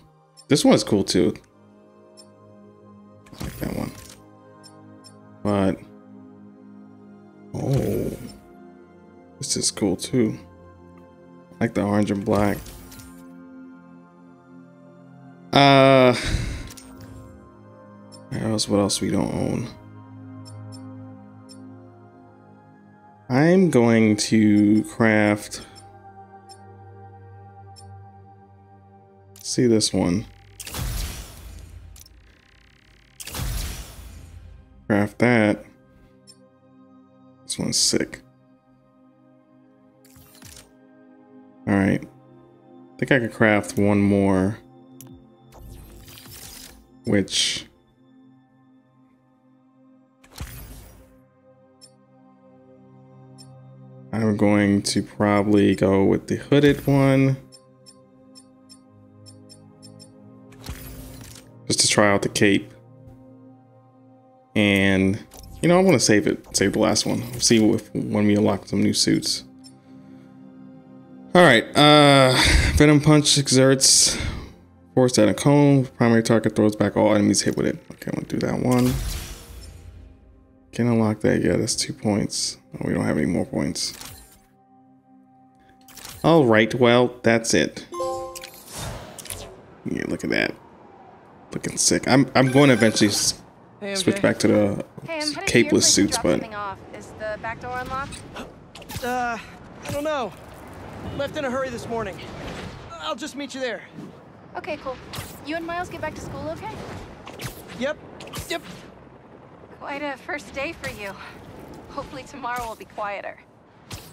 This one is cool too. I like that one. But oh, this is cool too. I like the orange and black. Uh, what else? What else we don't own? I'm going to craft. See this one. Craft that. This one's sick. All right. I think I could craft one more. Which... I'm going to probably go with the hooded one. Just to try out the cape. And, you know, I want to save it, save the last one. see if when we unlock some new suits. All right, uh, Venom Punch exerts force at a cone. Primary target throws back all enemies hit with it. Okay, I'm gonna do that one. Can't unlock that? Yeah, that's two points. Oh, we don't have any more points. All right, well, that's it. Yeah, look at that. Looking sick. I'm I'm going to eventually hey, switch back to the hey, capeless suits, but. Is the back door unlocked? Uh, I don't know. Left in a hurry this morning. I'll just meet you there. Okay, cool. You and Miles get back to school okay? Yep. Yep. Quite a first day for you. Hopefully tomorrow will be quieter.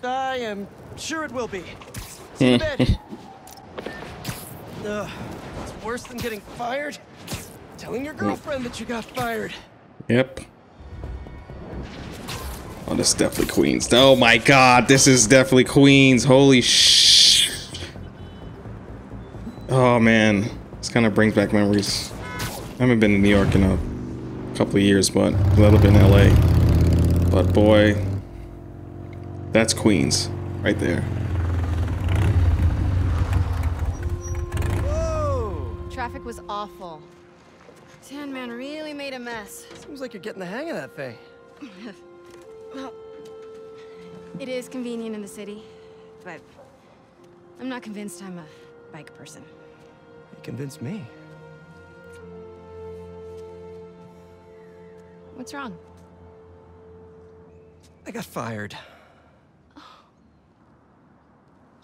I am sure it will be. See you bed. Ugh, it's worse than getting fired. Telling your hmm. girlfriend that you got fired. Yep. Oh, this is definitely Queens. Oh my god, this is definitely Queens. Holy sh. Oh man, this kind of brings back memories. I haven't been to New York in a couple of years, but a little bit in LA. But boy, that's Queens right there. Whoa! Traffic was awful. Sandman really made a mess. Seems like you're getting the hang of that thing. well, it is convenient in the city, but I'm not convinced I'm a bike person. You convinced me. What's wrong? I got fired. Oh.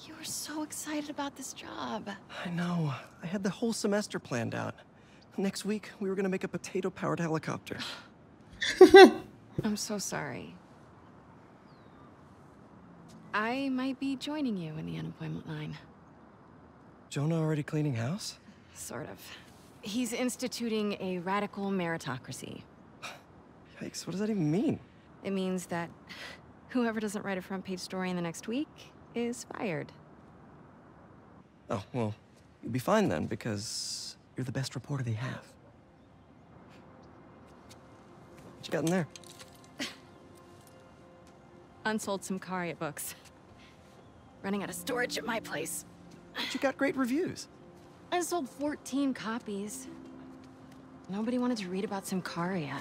You were so excited about this job. I know. I had the whole semester planned out. Next week, we were gonna make a potato-powered helicopter. I'm so sorry. I might be joining you in the unemployment line. Jonah already cleaning house? Sort of. He's instituting a radical meritocracy. Yikes, what does that even mean? It means that whoever doesn't write a front page story in the next week is fired. Oh, well, you'll be fine then, because you're the best reporter they have. What you got in there? Unsold some Symkaria books. Running out of storage at my place. But you got great reviews. I sold 14 copies. Nobody wanted to read about Symkaria.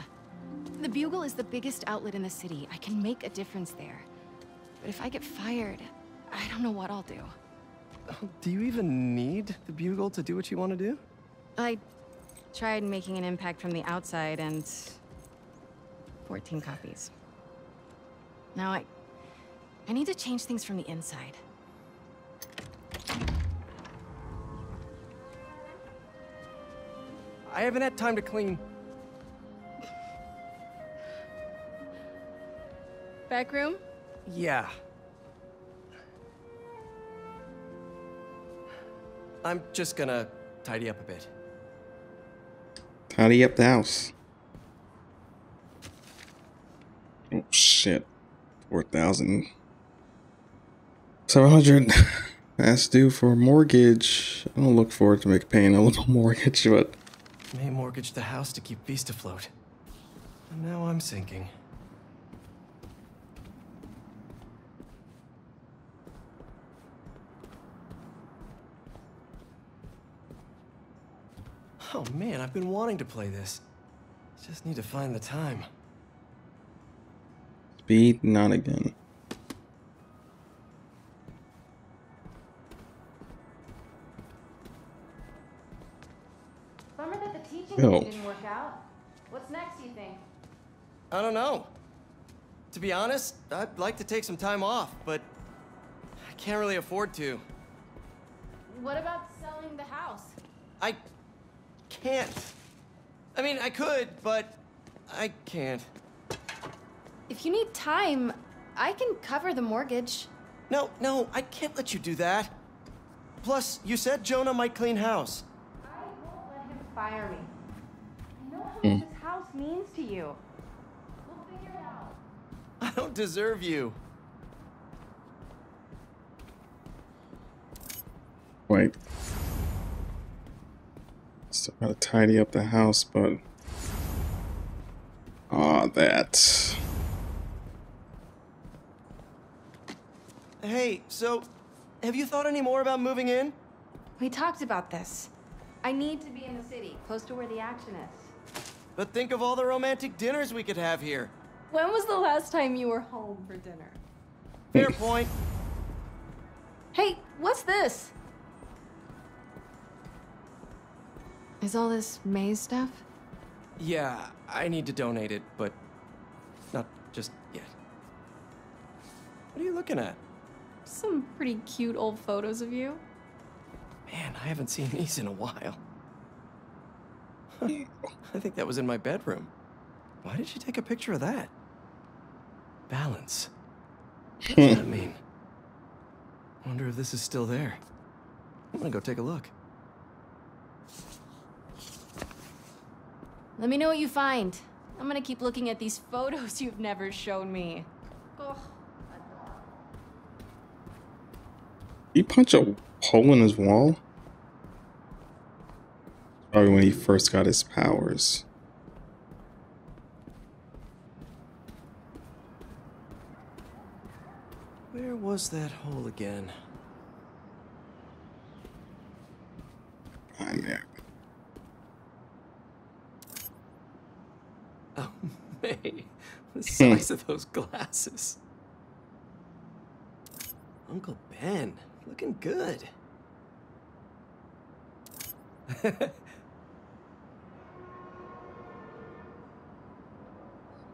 The Bugle is the biggest outlet in the city. I can make a difference there. But if I get fired, I don't know what I'll do. Do you even need the Bugle to do what you want to do? I tried making an impact from the outside and 14 copies. Now I I need to change things from the inside. I haven't had time to clean. Back room? Yeah. I'm just gonna tidy up a bit. Tidy up the house. Oh shit. 4,000. 700. That's due for a mortgage. I don't look forward to make paying a little mortgage, but May mortgage the house to keep FEAST afloat. And now I'm sinking. Oh Oh, man, I've been wanting to play this. Just need to find the time. speed not again. Bummer that the teaching Yo. thing didn't work out. What's next, you think? I don't know. To be honest, I'd like to take some time off, but I can't really afford to. What about selling the house? I can't. I mean, I could, but I can't. If you need time, I can cover the mortgage. No, no, I can't let you do that. Plus, you said Jonah might clean house. I won't let him fire me. I know how Hmm. much this house means to you. We'll figure it out. I don't deserve you. Wait. Still gotta tidy up the house, but. Ah, that. Hey, so, have you thought any more about moving in? We talked about this. I need to be in the city, close to where the action is. But think of all the romantic dinners we could have here. When was the last time you were home for dinner? Fair point. Hey, what's this? Is all this May's stuff? Yeah, I need to donate it, but not just yet. What are you looking at? Some pretty cute old photos of you. Man, I haven't seen these in a while. I think that was in my bedroom. Why did she take a picture of that? Balance. What does that mean? Wonder if this is still there. I'm gonna go take a look. Let me know what you find. I'm gonna keep looking at these photos you've never shown me. Ugh. He punch a hole in his wall? Probably when he first got his powers. Where was that hole again? I'm there. Oh, May. The size of those glasses. Uncle Ben, looking good.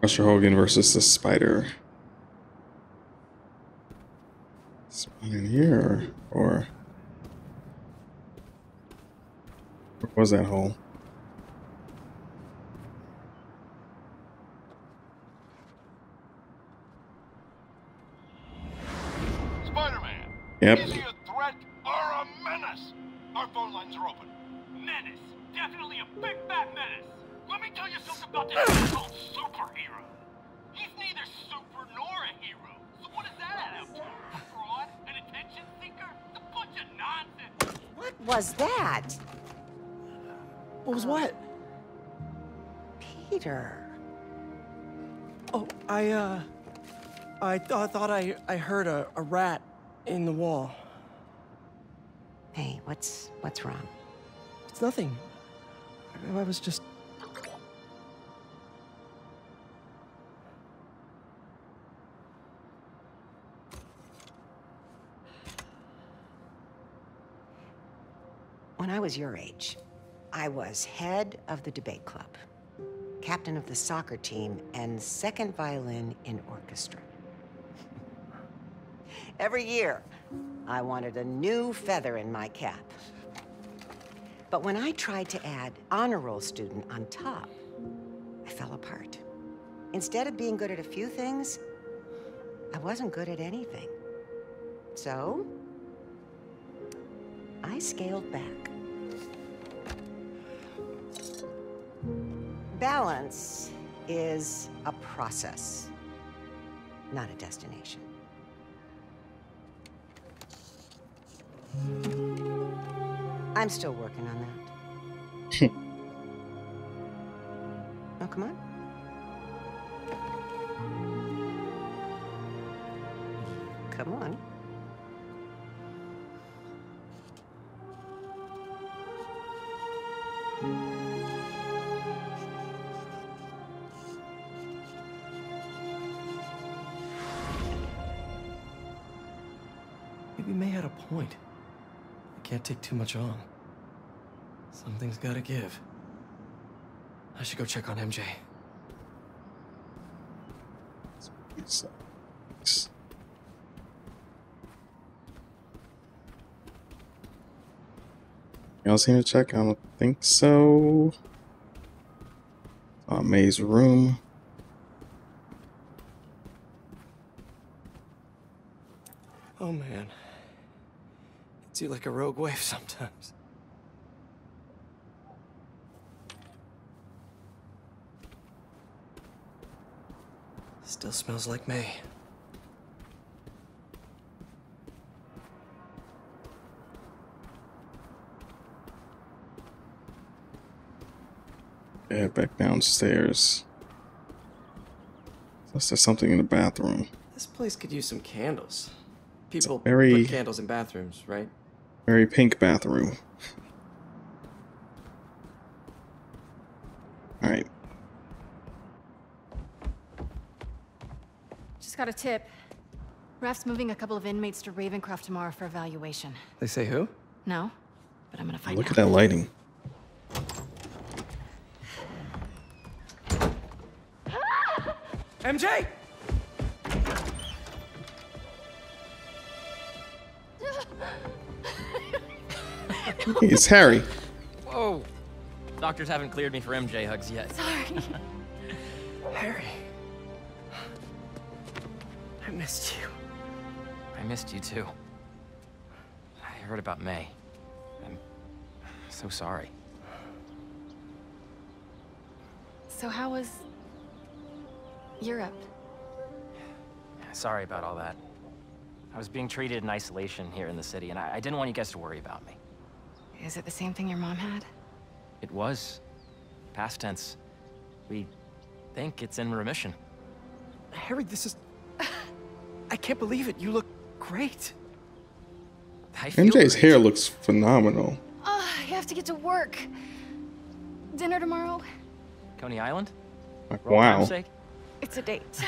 Crusher Hogan versus the spider. In here or where was that hole? Spider-Man! Yep. Is he a threat or a menace? Our phone lines are open. Menace. Definitely a big fat menace. Let me tell you something about this guy called superhero. He's neither super nor a hero. So what does that add up to? A fraud? An attention seeker? A bunch of nonsense. was that? What was what? Peter. Oh, I, uh... I th I thought I, I heard a, a rat in the wall. Hey, what's what's wrong? It's nothing. I, I was just... When I was your age, I was head of the debate club, captain of the soccer team, and second violin in orchestra. Every year, I wanted a new feather in my cap. But when I tried to add honor roll student on top, I fell apart. Instead of being good at a few things, I wasn't good at anything. So, I scaled back. Balance is a process, not a destination. I'm still working on that. oh, come on. Come on. Maybe May had a point. Can't take too much on. Something's gotta give. I should go check on MJ. Y'all seen a check? I don't think so. Uh, May's room. Oh man. Hits you like a rogue wave sometimes. Still smells like May. Yeah, back downstairs. Unless there's something in the bathroom. This place could use some candles. People very- put candles in bathrooms, right? Very pink bathroom. Alright. Just got a tip. Raph's moving a couple of inmates to Ravencroft tomorrow for evaluation. They say who? No, but I'm gonna find Look out. at that lighting. MJ! It's Harry. Whoa. Doctors haven't cleared me for MJ hugs yet. Sorry. Harry. I missed you. I missed you too. I heard about May. I'm so sorry. So how was Europe? Sorry about all that. I was being treated in isolation here in the city, and I, I didn't want you guys to worry about me. Is it the same thing your mom had? It was. Past tense. We think it's in remission. Harry, this is. I can't believe it. You look great. I feel MJ's great. hair looks phenomenal. Oh, you have to get to work. Dinner tomorrow? Coney Island? Like, For old wow. sake? It's a date.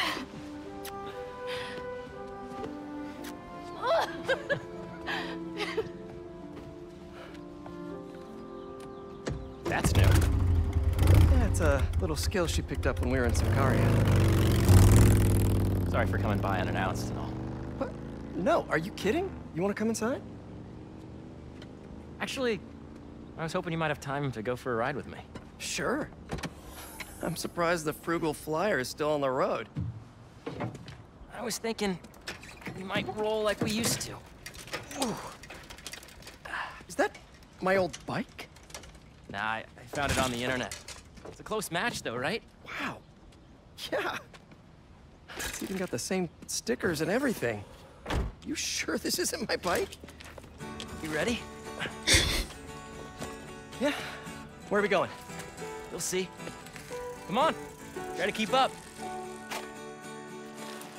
little skill she picked up when we were in Symkaria. Sorry for coming by unannounced and all. What? No, are you kidding? You want to come inside? Actually, I was hoping you might have time to go for a ride with me. Sure. I'm surprised the frugal flyer is still on the road. I was thinking we might roll like we used to. Is that my old bike? Nah, I, I found it on the internet. It's a close match though, right? Wow. Yeah. It's even got the same stickers and everything. You sure this isn't my bike? You ready? Yeah. Where are we going? You'll see. Come on. Try to keep up.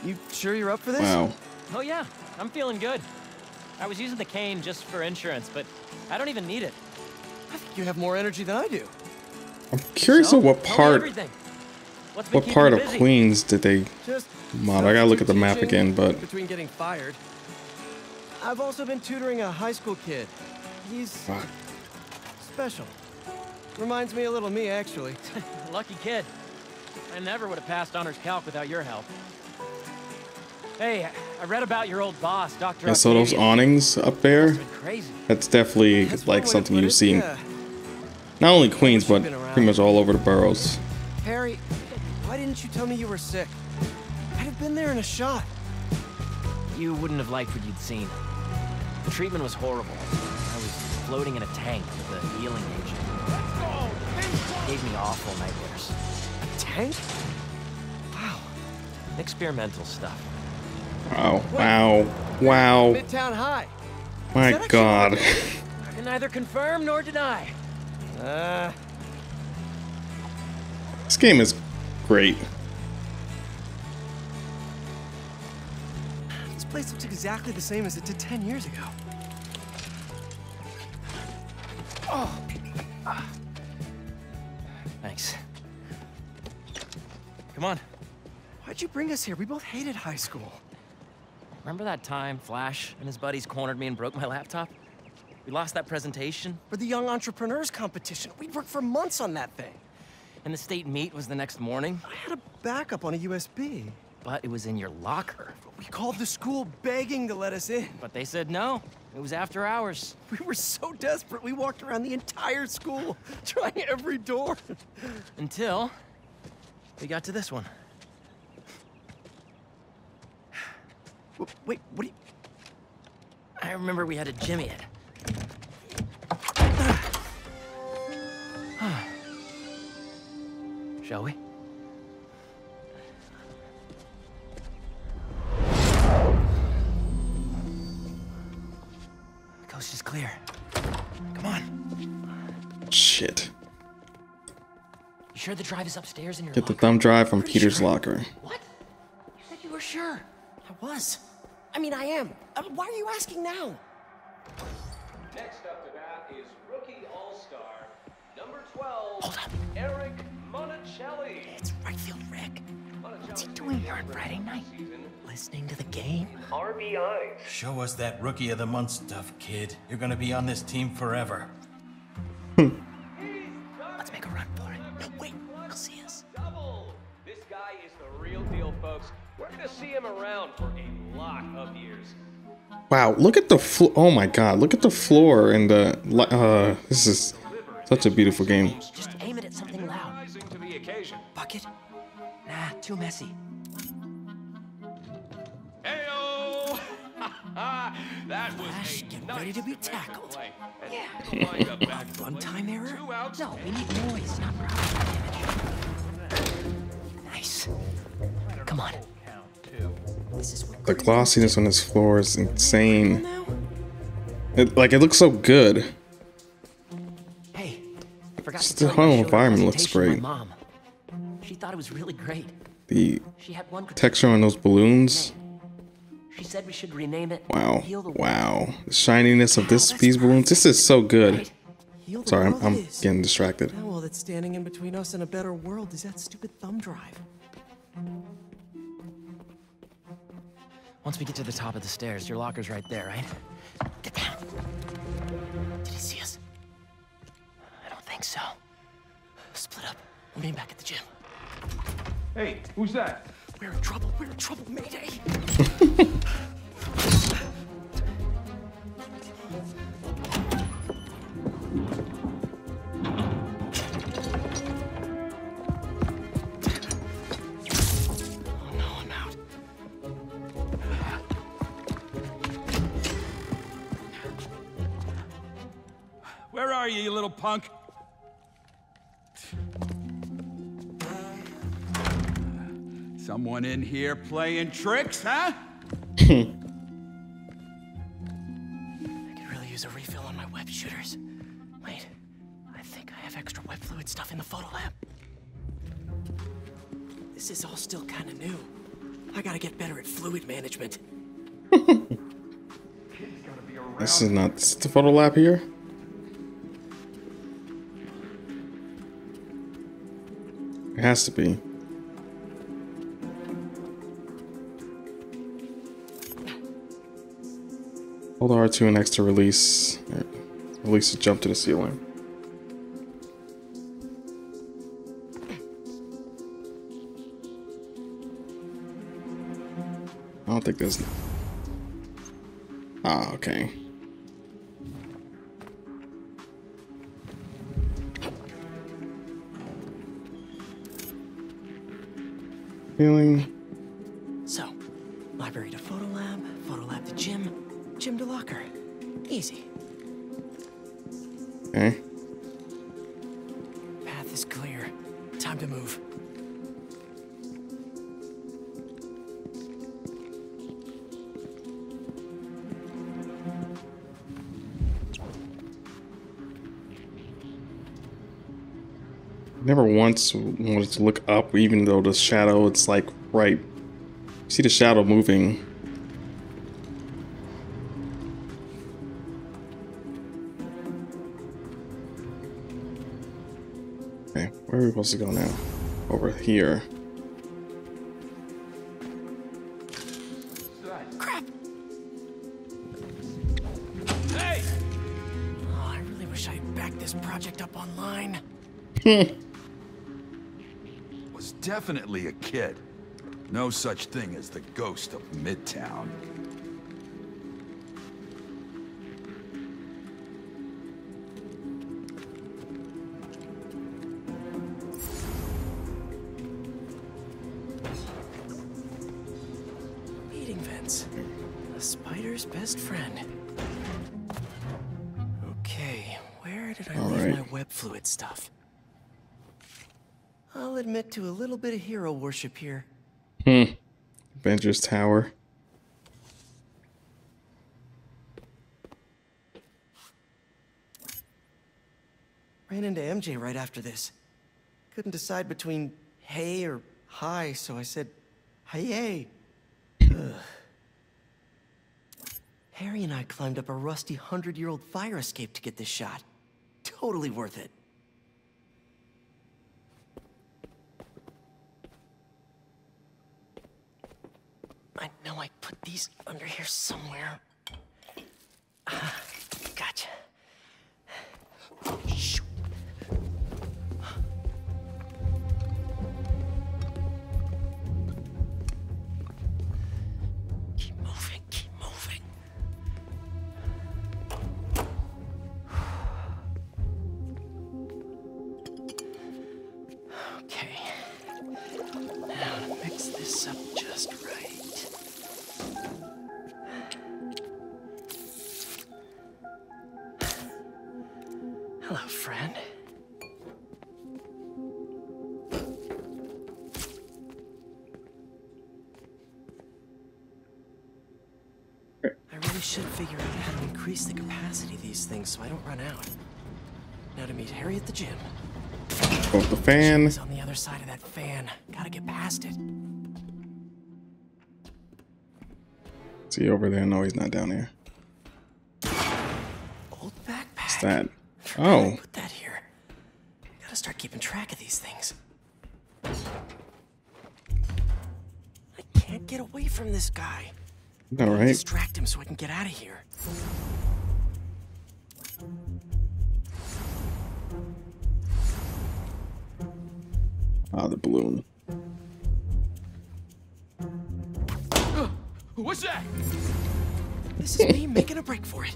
You sure you're up for this? Wow. Oh yeah, I'm feeling good. I was using the cane just for insurance, but I don't even need it. I think you have more energy than I do. I'm curious So, of what part. What's been what keeping part of? Queens did they Just mod? I gotta look at the map again, but between getting fired, I've also been tutoring a high school kid. He's fuck. special. Reminds me a little of me, actually. Lucky kid. I never would have passed honors calc without your help. Hey, I read about your old boss, Dr. Yeah, so those awnings up there, crazy. that's definitely like something you see in not only Queens, but pretty much all over the boroughs. Harry, why didn't you tell me you were sick? I'd have been there in a shot. You wouldn't have liked what you'd seen. The treatment was horrible. I was floating in a tank with a healing agent. It gave me awful nightmares. A tank? Wow. Experimental stuff. Wow, wow, wow. Midtown High. My God. I can neither confirm nor deny. Uh, This game is great. this place looks exactly the same as it did 10 years ago. Oh, Thanks. Come on. why'd you bring us here? We both hated high school. Remember that time Flash and his buddies cornered me and broke my laptop? We lost that presentation, For the Young Entrepreneurs Competition. We'd worked for months on that thing. and the state meet was the next morning, I had a backup on a USB. but it was in your locker. We called the school begging to let us in. But they said no. It was after hours. We were so desperate, we walked around the entire school, trying every door. Until we got to this one. Wait, what do you... I remember we had to jimmy it. Shall we? The coast is clear. Come on. Shit. You sure the drive is upstairs in your Get the locker? thumb drive from Pretty Peter's sure. locker. What? You said you were sure. I was. I mean, I am. Uh, why are you asking now? Next up to bat is rookie all-star, number 12, Hold up. Eric Monticelli. It's right field Rick. What's he doing here on Friday night? Listening to the game? RBI. Show us that Rookie of the Month stuff, kid. You're gonna be on this team forever. Wow, look at the flo- Oh my God, look at the floor and the. Uh, this is such a beautiful game. Just aim it at something loud. Rising to the occasion. Bucket? Nah, too messy. Heyo! that was Flash, get nice ready to be tackled. play. And to wind up back to Runtime error? No, we need noise, not property damage. Nice. Come on. This is what The glossiness on this floor is insane. It, like it looks so good. Hey, I forgot Just the tell you I whole environment looks great. Mom. She thought it was really great. The She had one texture on those balloons. She said we should rename it. Wow, the wow. The shininess of this these balloons. This is so good. Heal the Sorry, I'm, I'm getting distracted. Now all that's standing in between us and a better world is that stupid thumb drive. Once we get to the top of the stairs, your locker's right there, right? Get down. Did he see us? I don't think so. Split up. We'll meet back at the gym. Hey, who's that? We're in trouble. We're in trouble. Mayday. are you, you little punk? Someone in here playing tricks, huh? I could really use a refill on my web shooters. Wait, I think I have extra web fluid stuff in the photo lab. This is all still kind of new. I gotta get better at fluid management. This is not this is the photo lab here. It has to be. Hold the R2 and X to release. Release to jump to the ceiling. I don't think there's. Ah, okay. Feeling. Wanted to look up, even though the shadow, it's like right. See the shadow moving. Okay, where are we supposed to go now? Over here. Crap! Definitely a kid. No such thing as the ghost of Midtown. Worship here. Hmm. Avengers Tower. Ran into MJ right after this. Couldn't decide between hey or hi, so I said, hey. Ugh. Harry and I climbed up a rusty hundred-year-old fire escape to get this shot. Totally worth it. I know These under here somewhere. Ah, gotcha. Keep moving, keep moving. Okay. Now to mix this up just right. Hello, friend. I really should figure out how to increase the capacity of these things so I don't run out. Now to meet Harry at the gym. Both the fan. He's on the other side of that fan. Gotta get past it. See over there? No, he's not down there. Old backpack. What's that? Forgot I Oh, Put that here. Gotta start keeping track of these things. I can't get away from this guy. all right. Distract him so I can get out of here. Ah, the balloon. What's that? This is me making a break for it.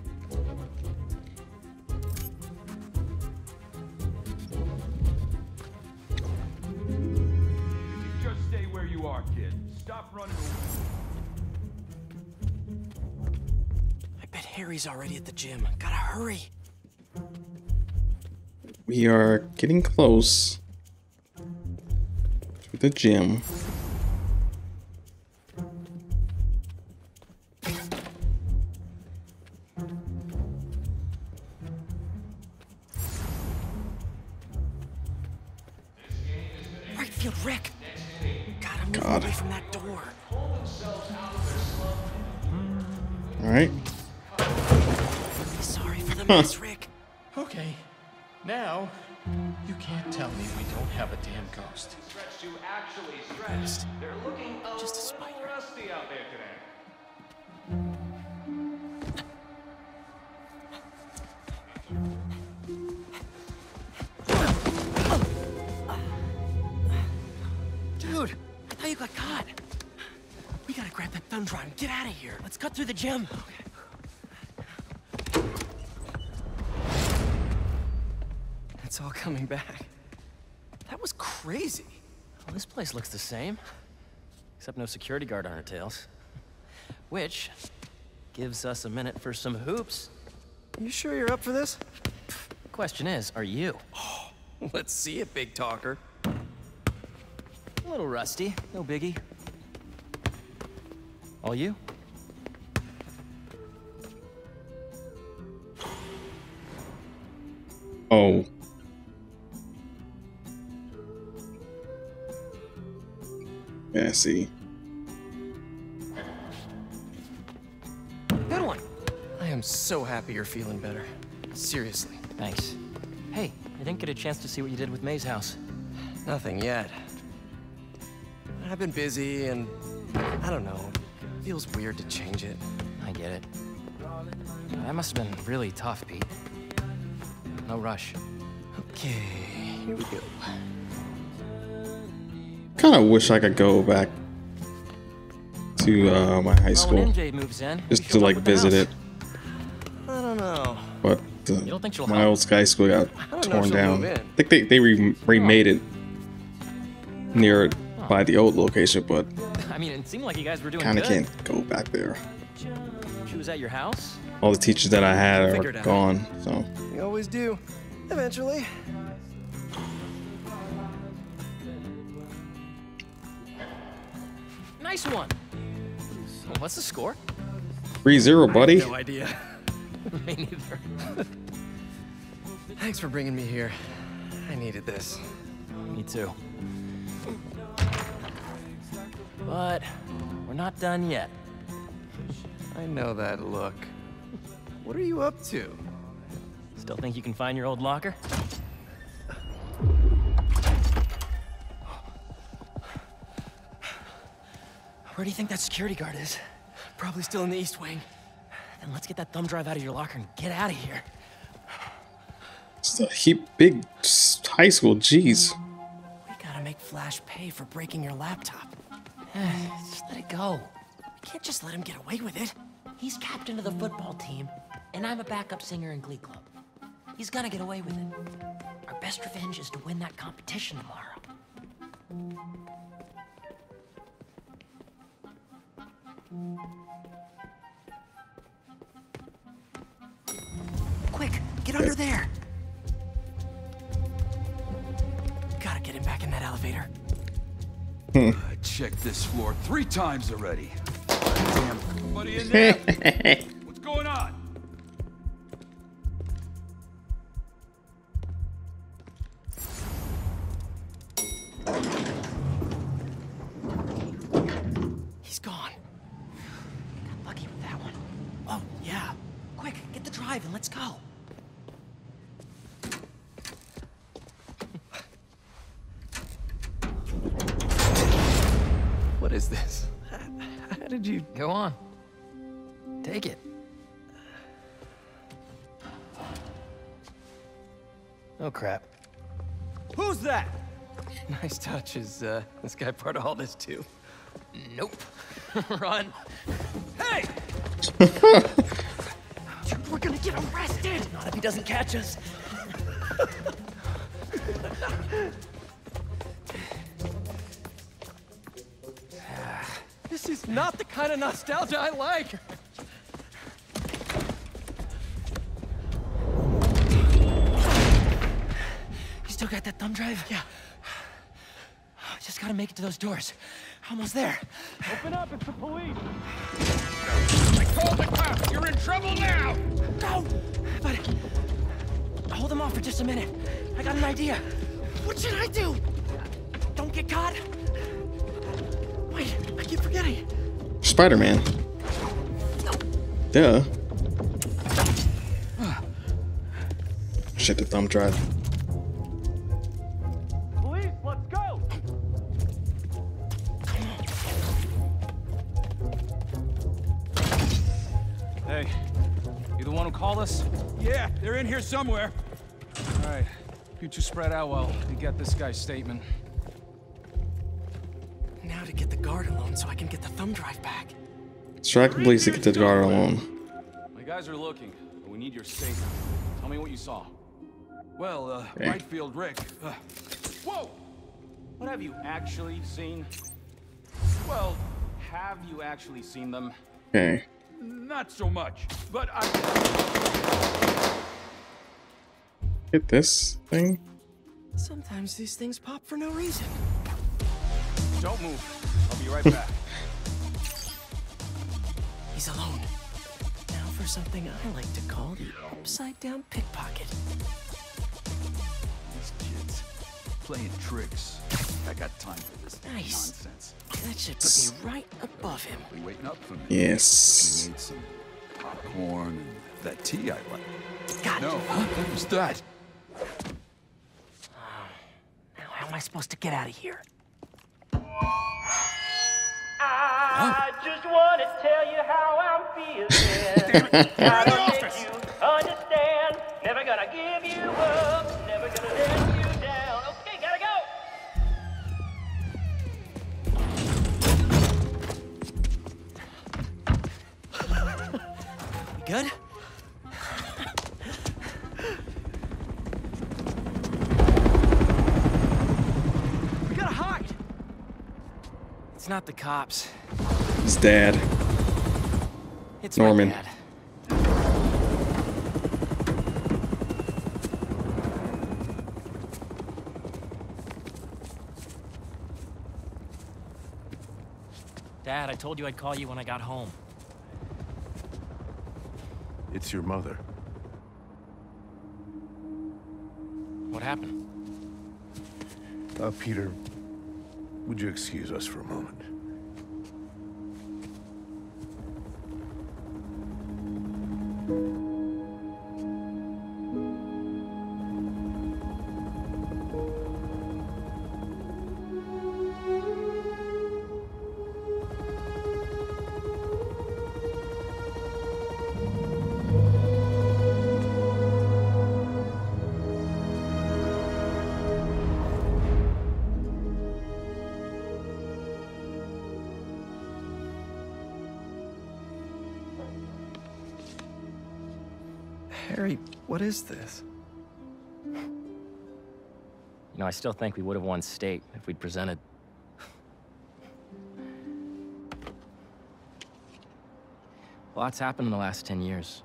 Stop running away. I bet Harry's already at the gym. Gotta hurry. We are getting close to the gym. Same. Except no security guard on our tails. Which gives us a minute for some hoops. You sure you're up for this? The question is, are you? Let's see it, big talker. A little rusty, no biggie. All you? Oh. Yeah, see. Good one. I am so happy you're feeling better. Seriously. Thanks. Hey, I didn't get a chance to see what you did with May's house. Nothing yet. I've been busy and I don't know. Feels weird to change it. I get it. That must have been really tough, Pete. No rush. Okay, here we go. Kind of wish I could go back to uh, my high school moves in, just to like visit house. it, I don't know. but uh, don't think she'll my help? old high school got don't know if torn down. I think they they re- remade it near it by the old location, but I mean, it seemed like you guys were doing kind of can't go back there. She was at your house? All the teachers that I had are gone, so You always do. Eventually. Nice one. What's the score? 3-0, buddy. No idea. Me neither. Thanks for bringing me here. I needed this. Me too. But we're not done yet. I know that look. What are you up to? Still think you can find your old locker? Where do you think that security guard is? Probably still in the East Wing. Then let's get that thumb drive out of your locker and get out of here. it's a heap big high school. Jeez. We gotta make Flash pay for breaking your laptop. Eh, just let it go. We can't just let him get away with it. He's captain of the football team, and I'm a backup singer in Glee Club. He's gonna get away with it. Our best revenge is to win that competition tomorrow. Quick, get under there. Gotta get him back in that elevator. Hmm. I checked this floor three times already. Damn, somebody in there. Oh, crap. Who's that? Nice touch. Is uh, this guy part of all this too? Nope. Run. Hey! Dude, We're gonna get arrested! Not if he doesn't catch us. This is not the kind of nostalgia I like. Got that thumb drive? Yeah. I Just gotta make it to those doors. Almost there. Open up, it's the police! I called the cops! You're in trouble now! No! But hold them off for just a minute. I got an idea. What should I do? Don't get caught. Wait, I keep forgetting. Spider-Man. Duh. Shit, the thumb drive. Somewhere. All right, you two spread out while we get this guy's statement. Now to get the guard alone so I can get the thumb drive back. Strike the police to get the guard alone. My guys are looking, but we need your statement. Tell me what you saw. Well, uh, Okay. right field Rick. Uh, whoa! What have you actually seen? Well, have you actually seen them? Okay. Not so much, but I. Get this thing. Sometimes these things pop for no reason. Don't move. I'll be right back. He's alone. Now for something I like to call the upside down pickpocket. These kids playing tricks. I got time for this Nice. nonsense. That should put me right above him. You waiting up for me? Yes. We made some popcorn and that tea I like. God. No, what was that? Now how am I supposed to get out of here? I just want to tell you how I'm feeling. Trying to make you understand. Never gonna give you up. Never gonna let you down. Okay, gotta go. You good? we gotta hide. It's not the cops. It's dad. It's Norman. my dad. Dad, I told you I'd call you when I got home. It's your mother. What happened? Uh, Peter, would you excuse us for a moment? What is this? You know, I still think we would have won state if we'd presented. Lots happened in the last 10 years.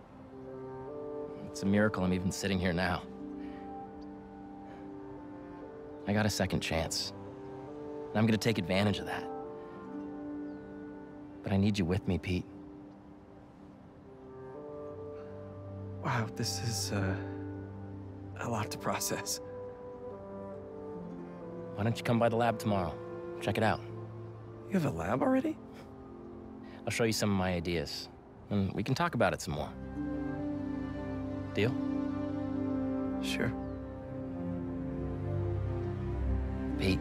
It's a miracle I'm even sitting here now. I got a second chance. And I'm gonna take advantage of that. But I need you with me, Pete. Wow, this is uh, a lot to process. Why don't you come by the lab tomorrow? Check it out. You have a lab already? I'll show you some of my ideas. And we can talk about it some more. Deal? Sure. Pete,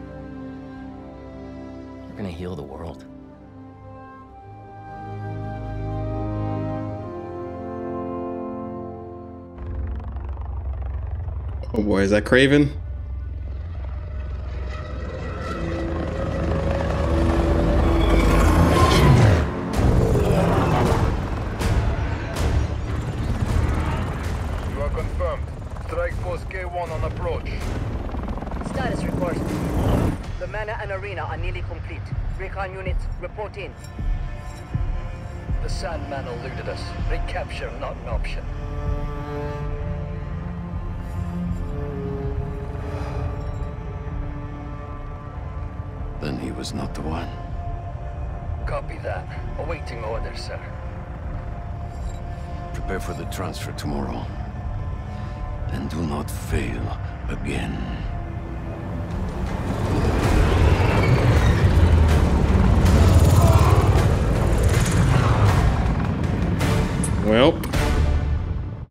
we're gonna heal the world. Oh boy, is that Kraven? Tomorrow. And do not fail again.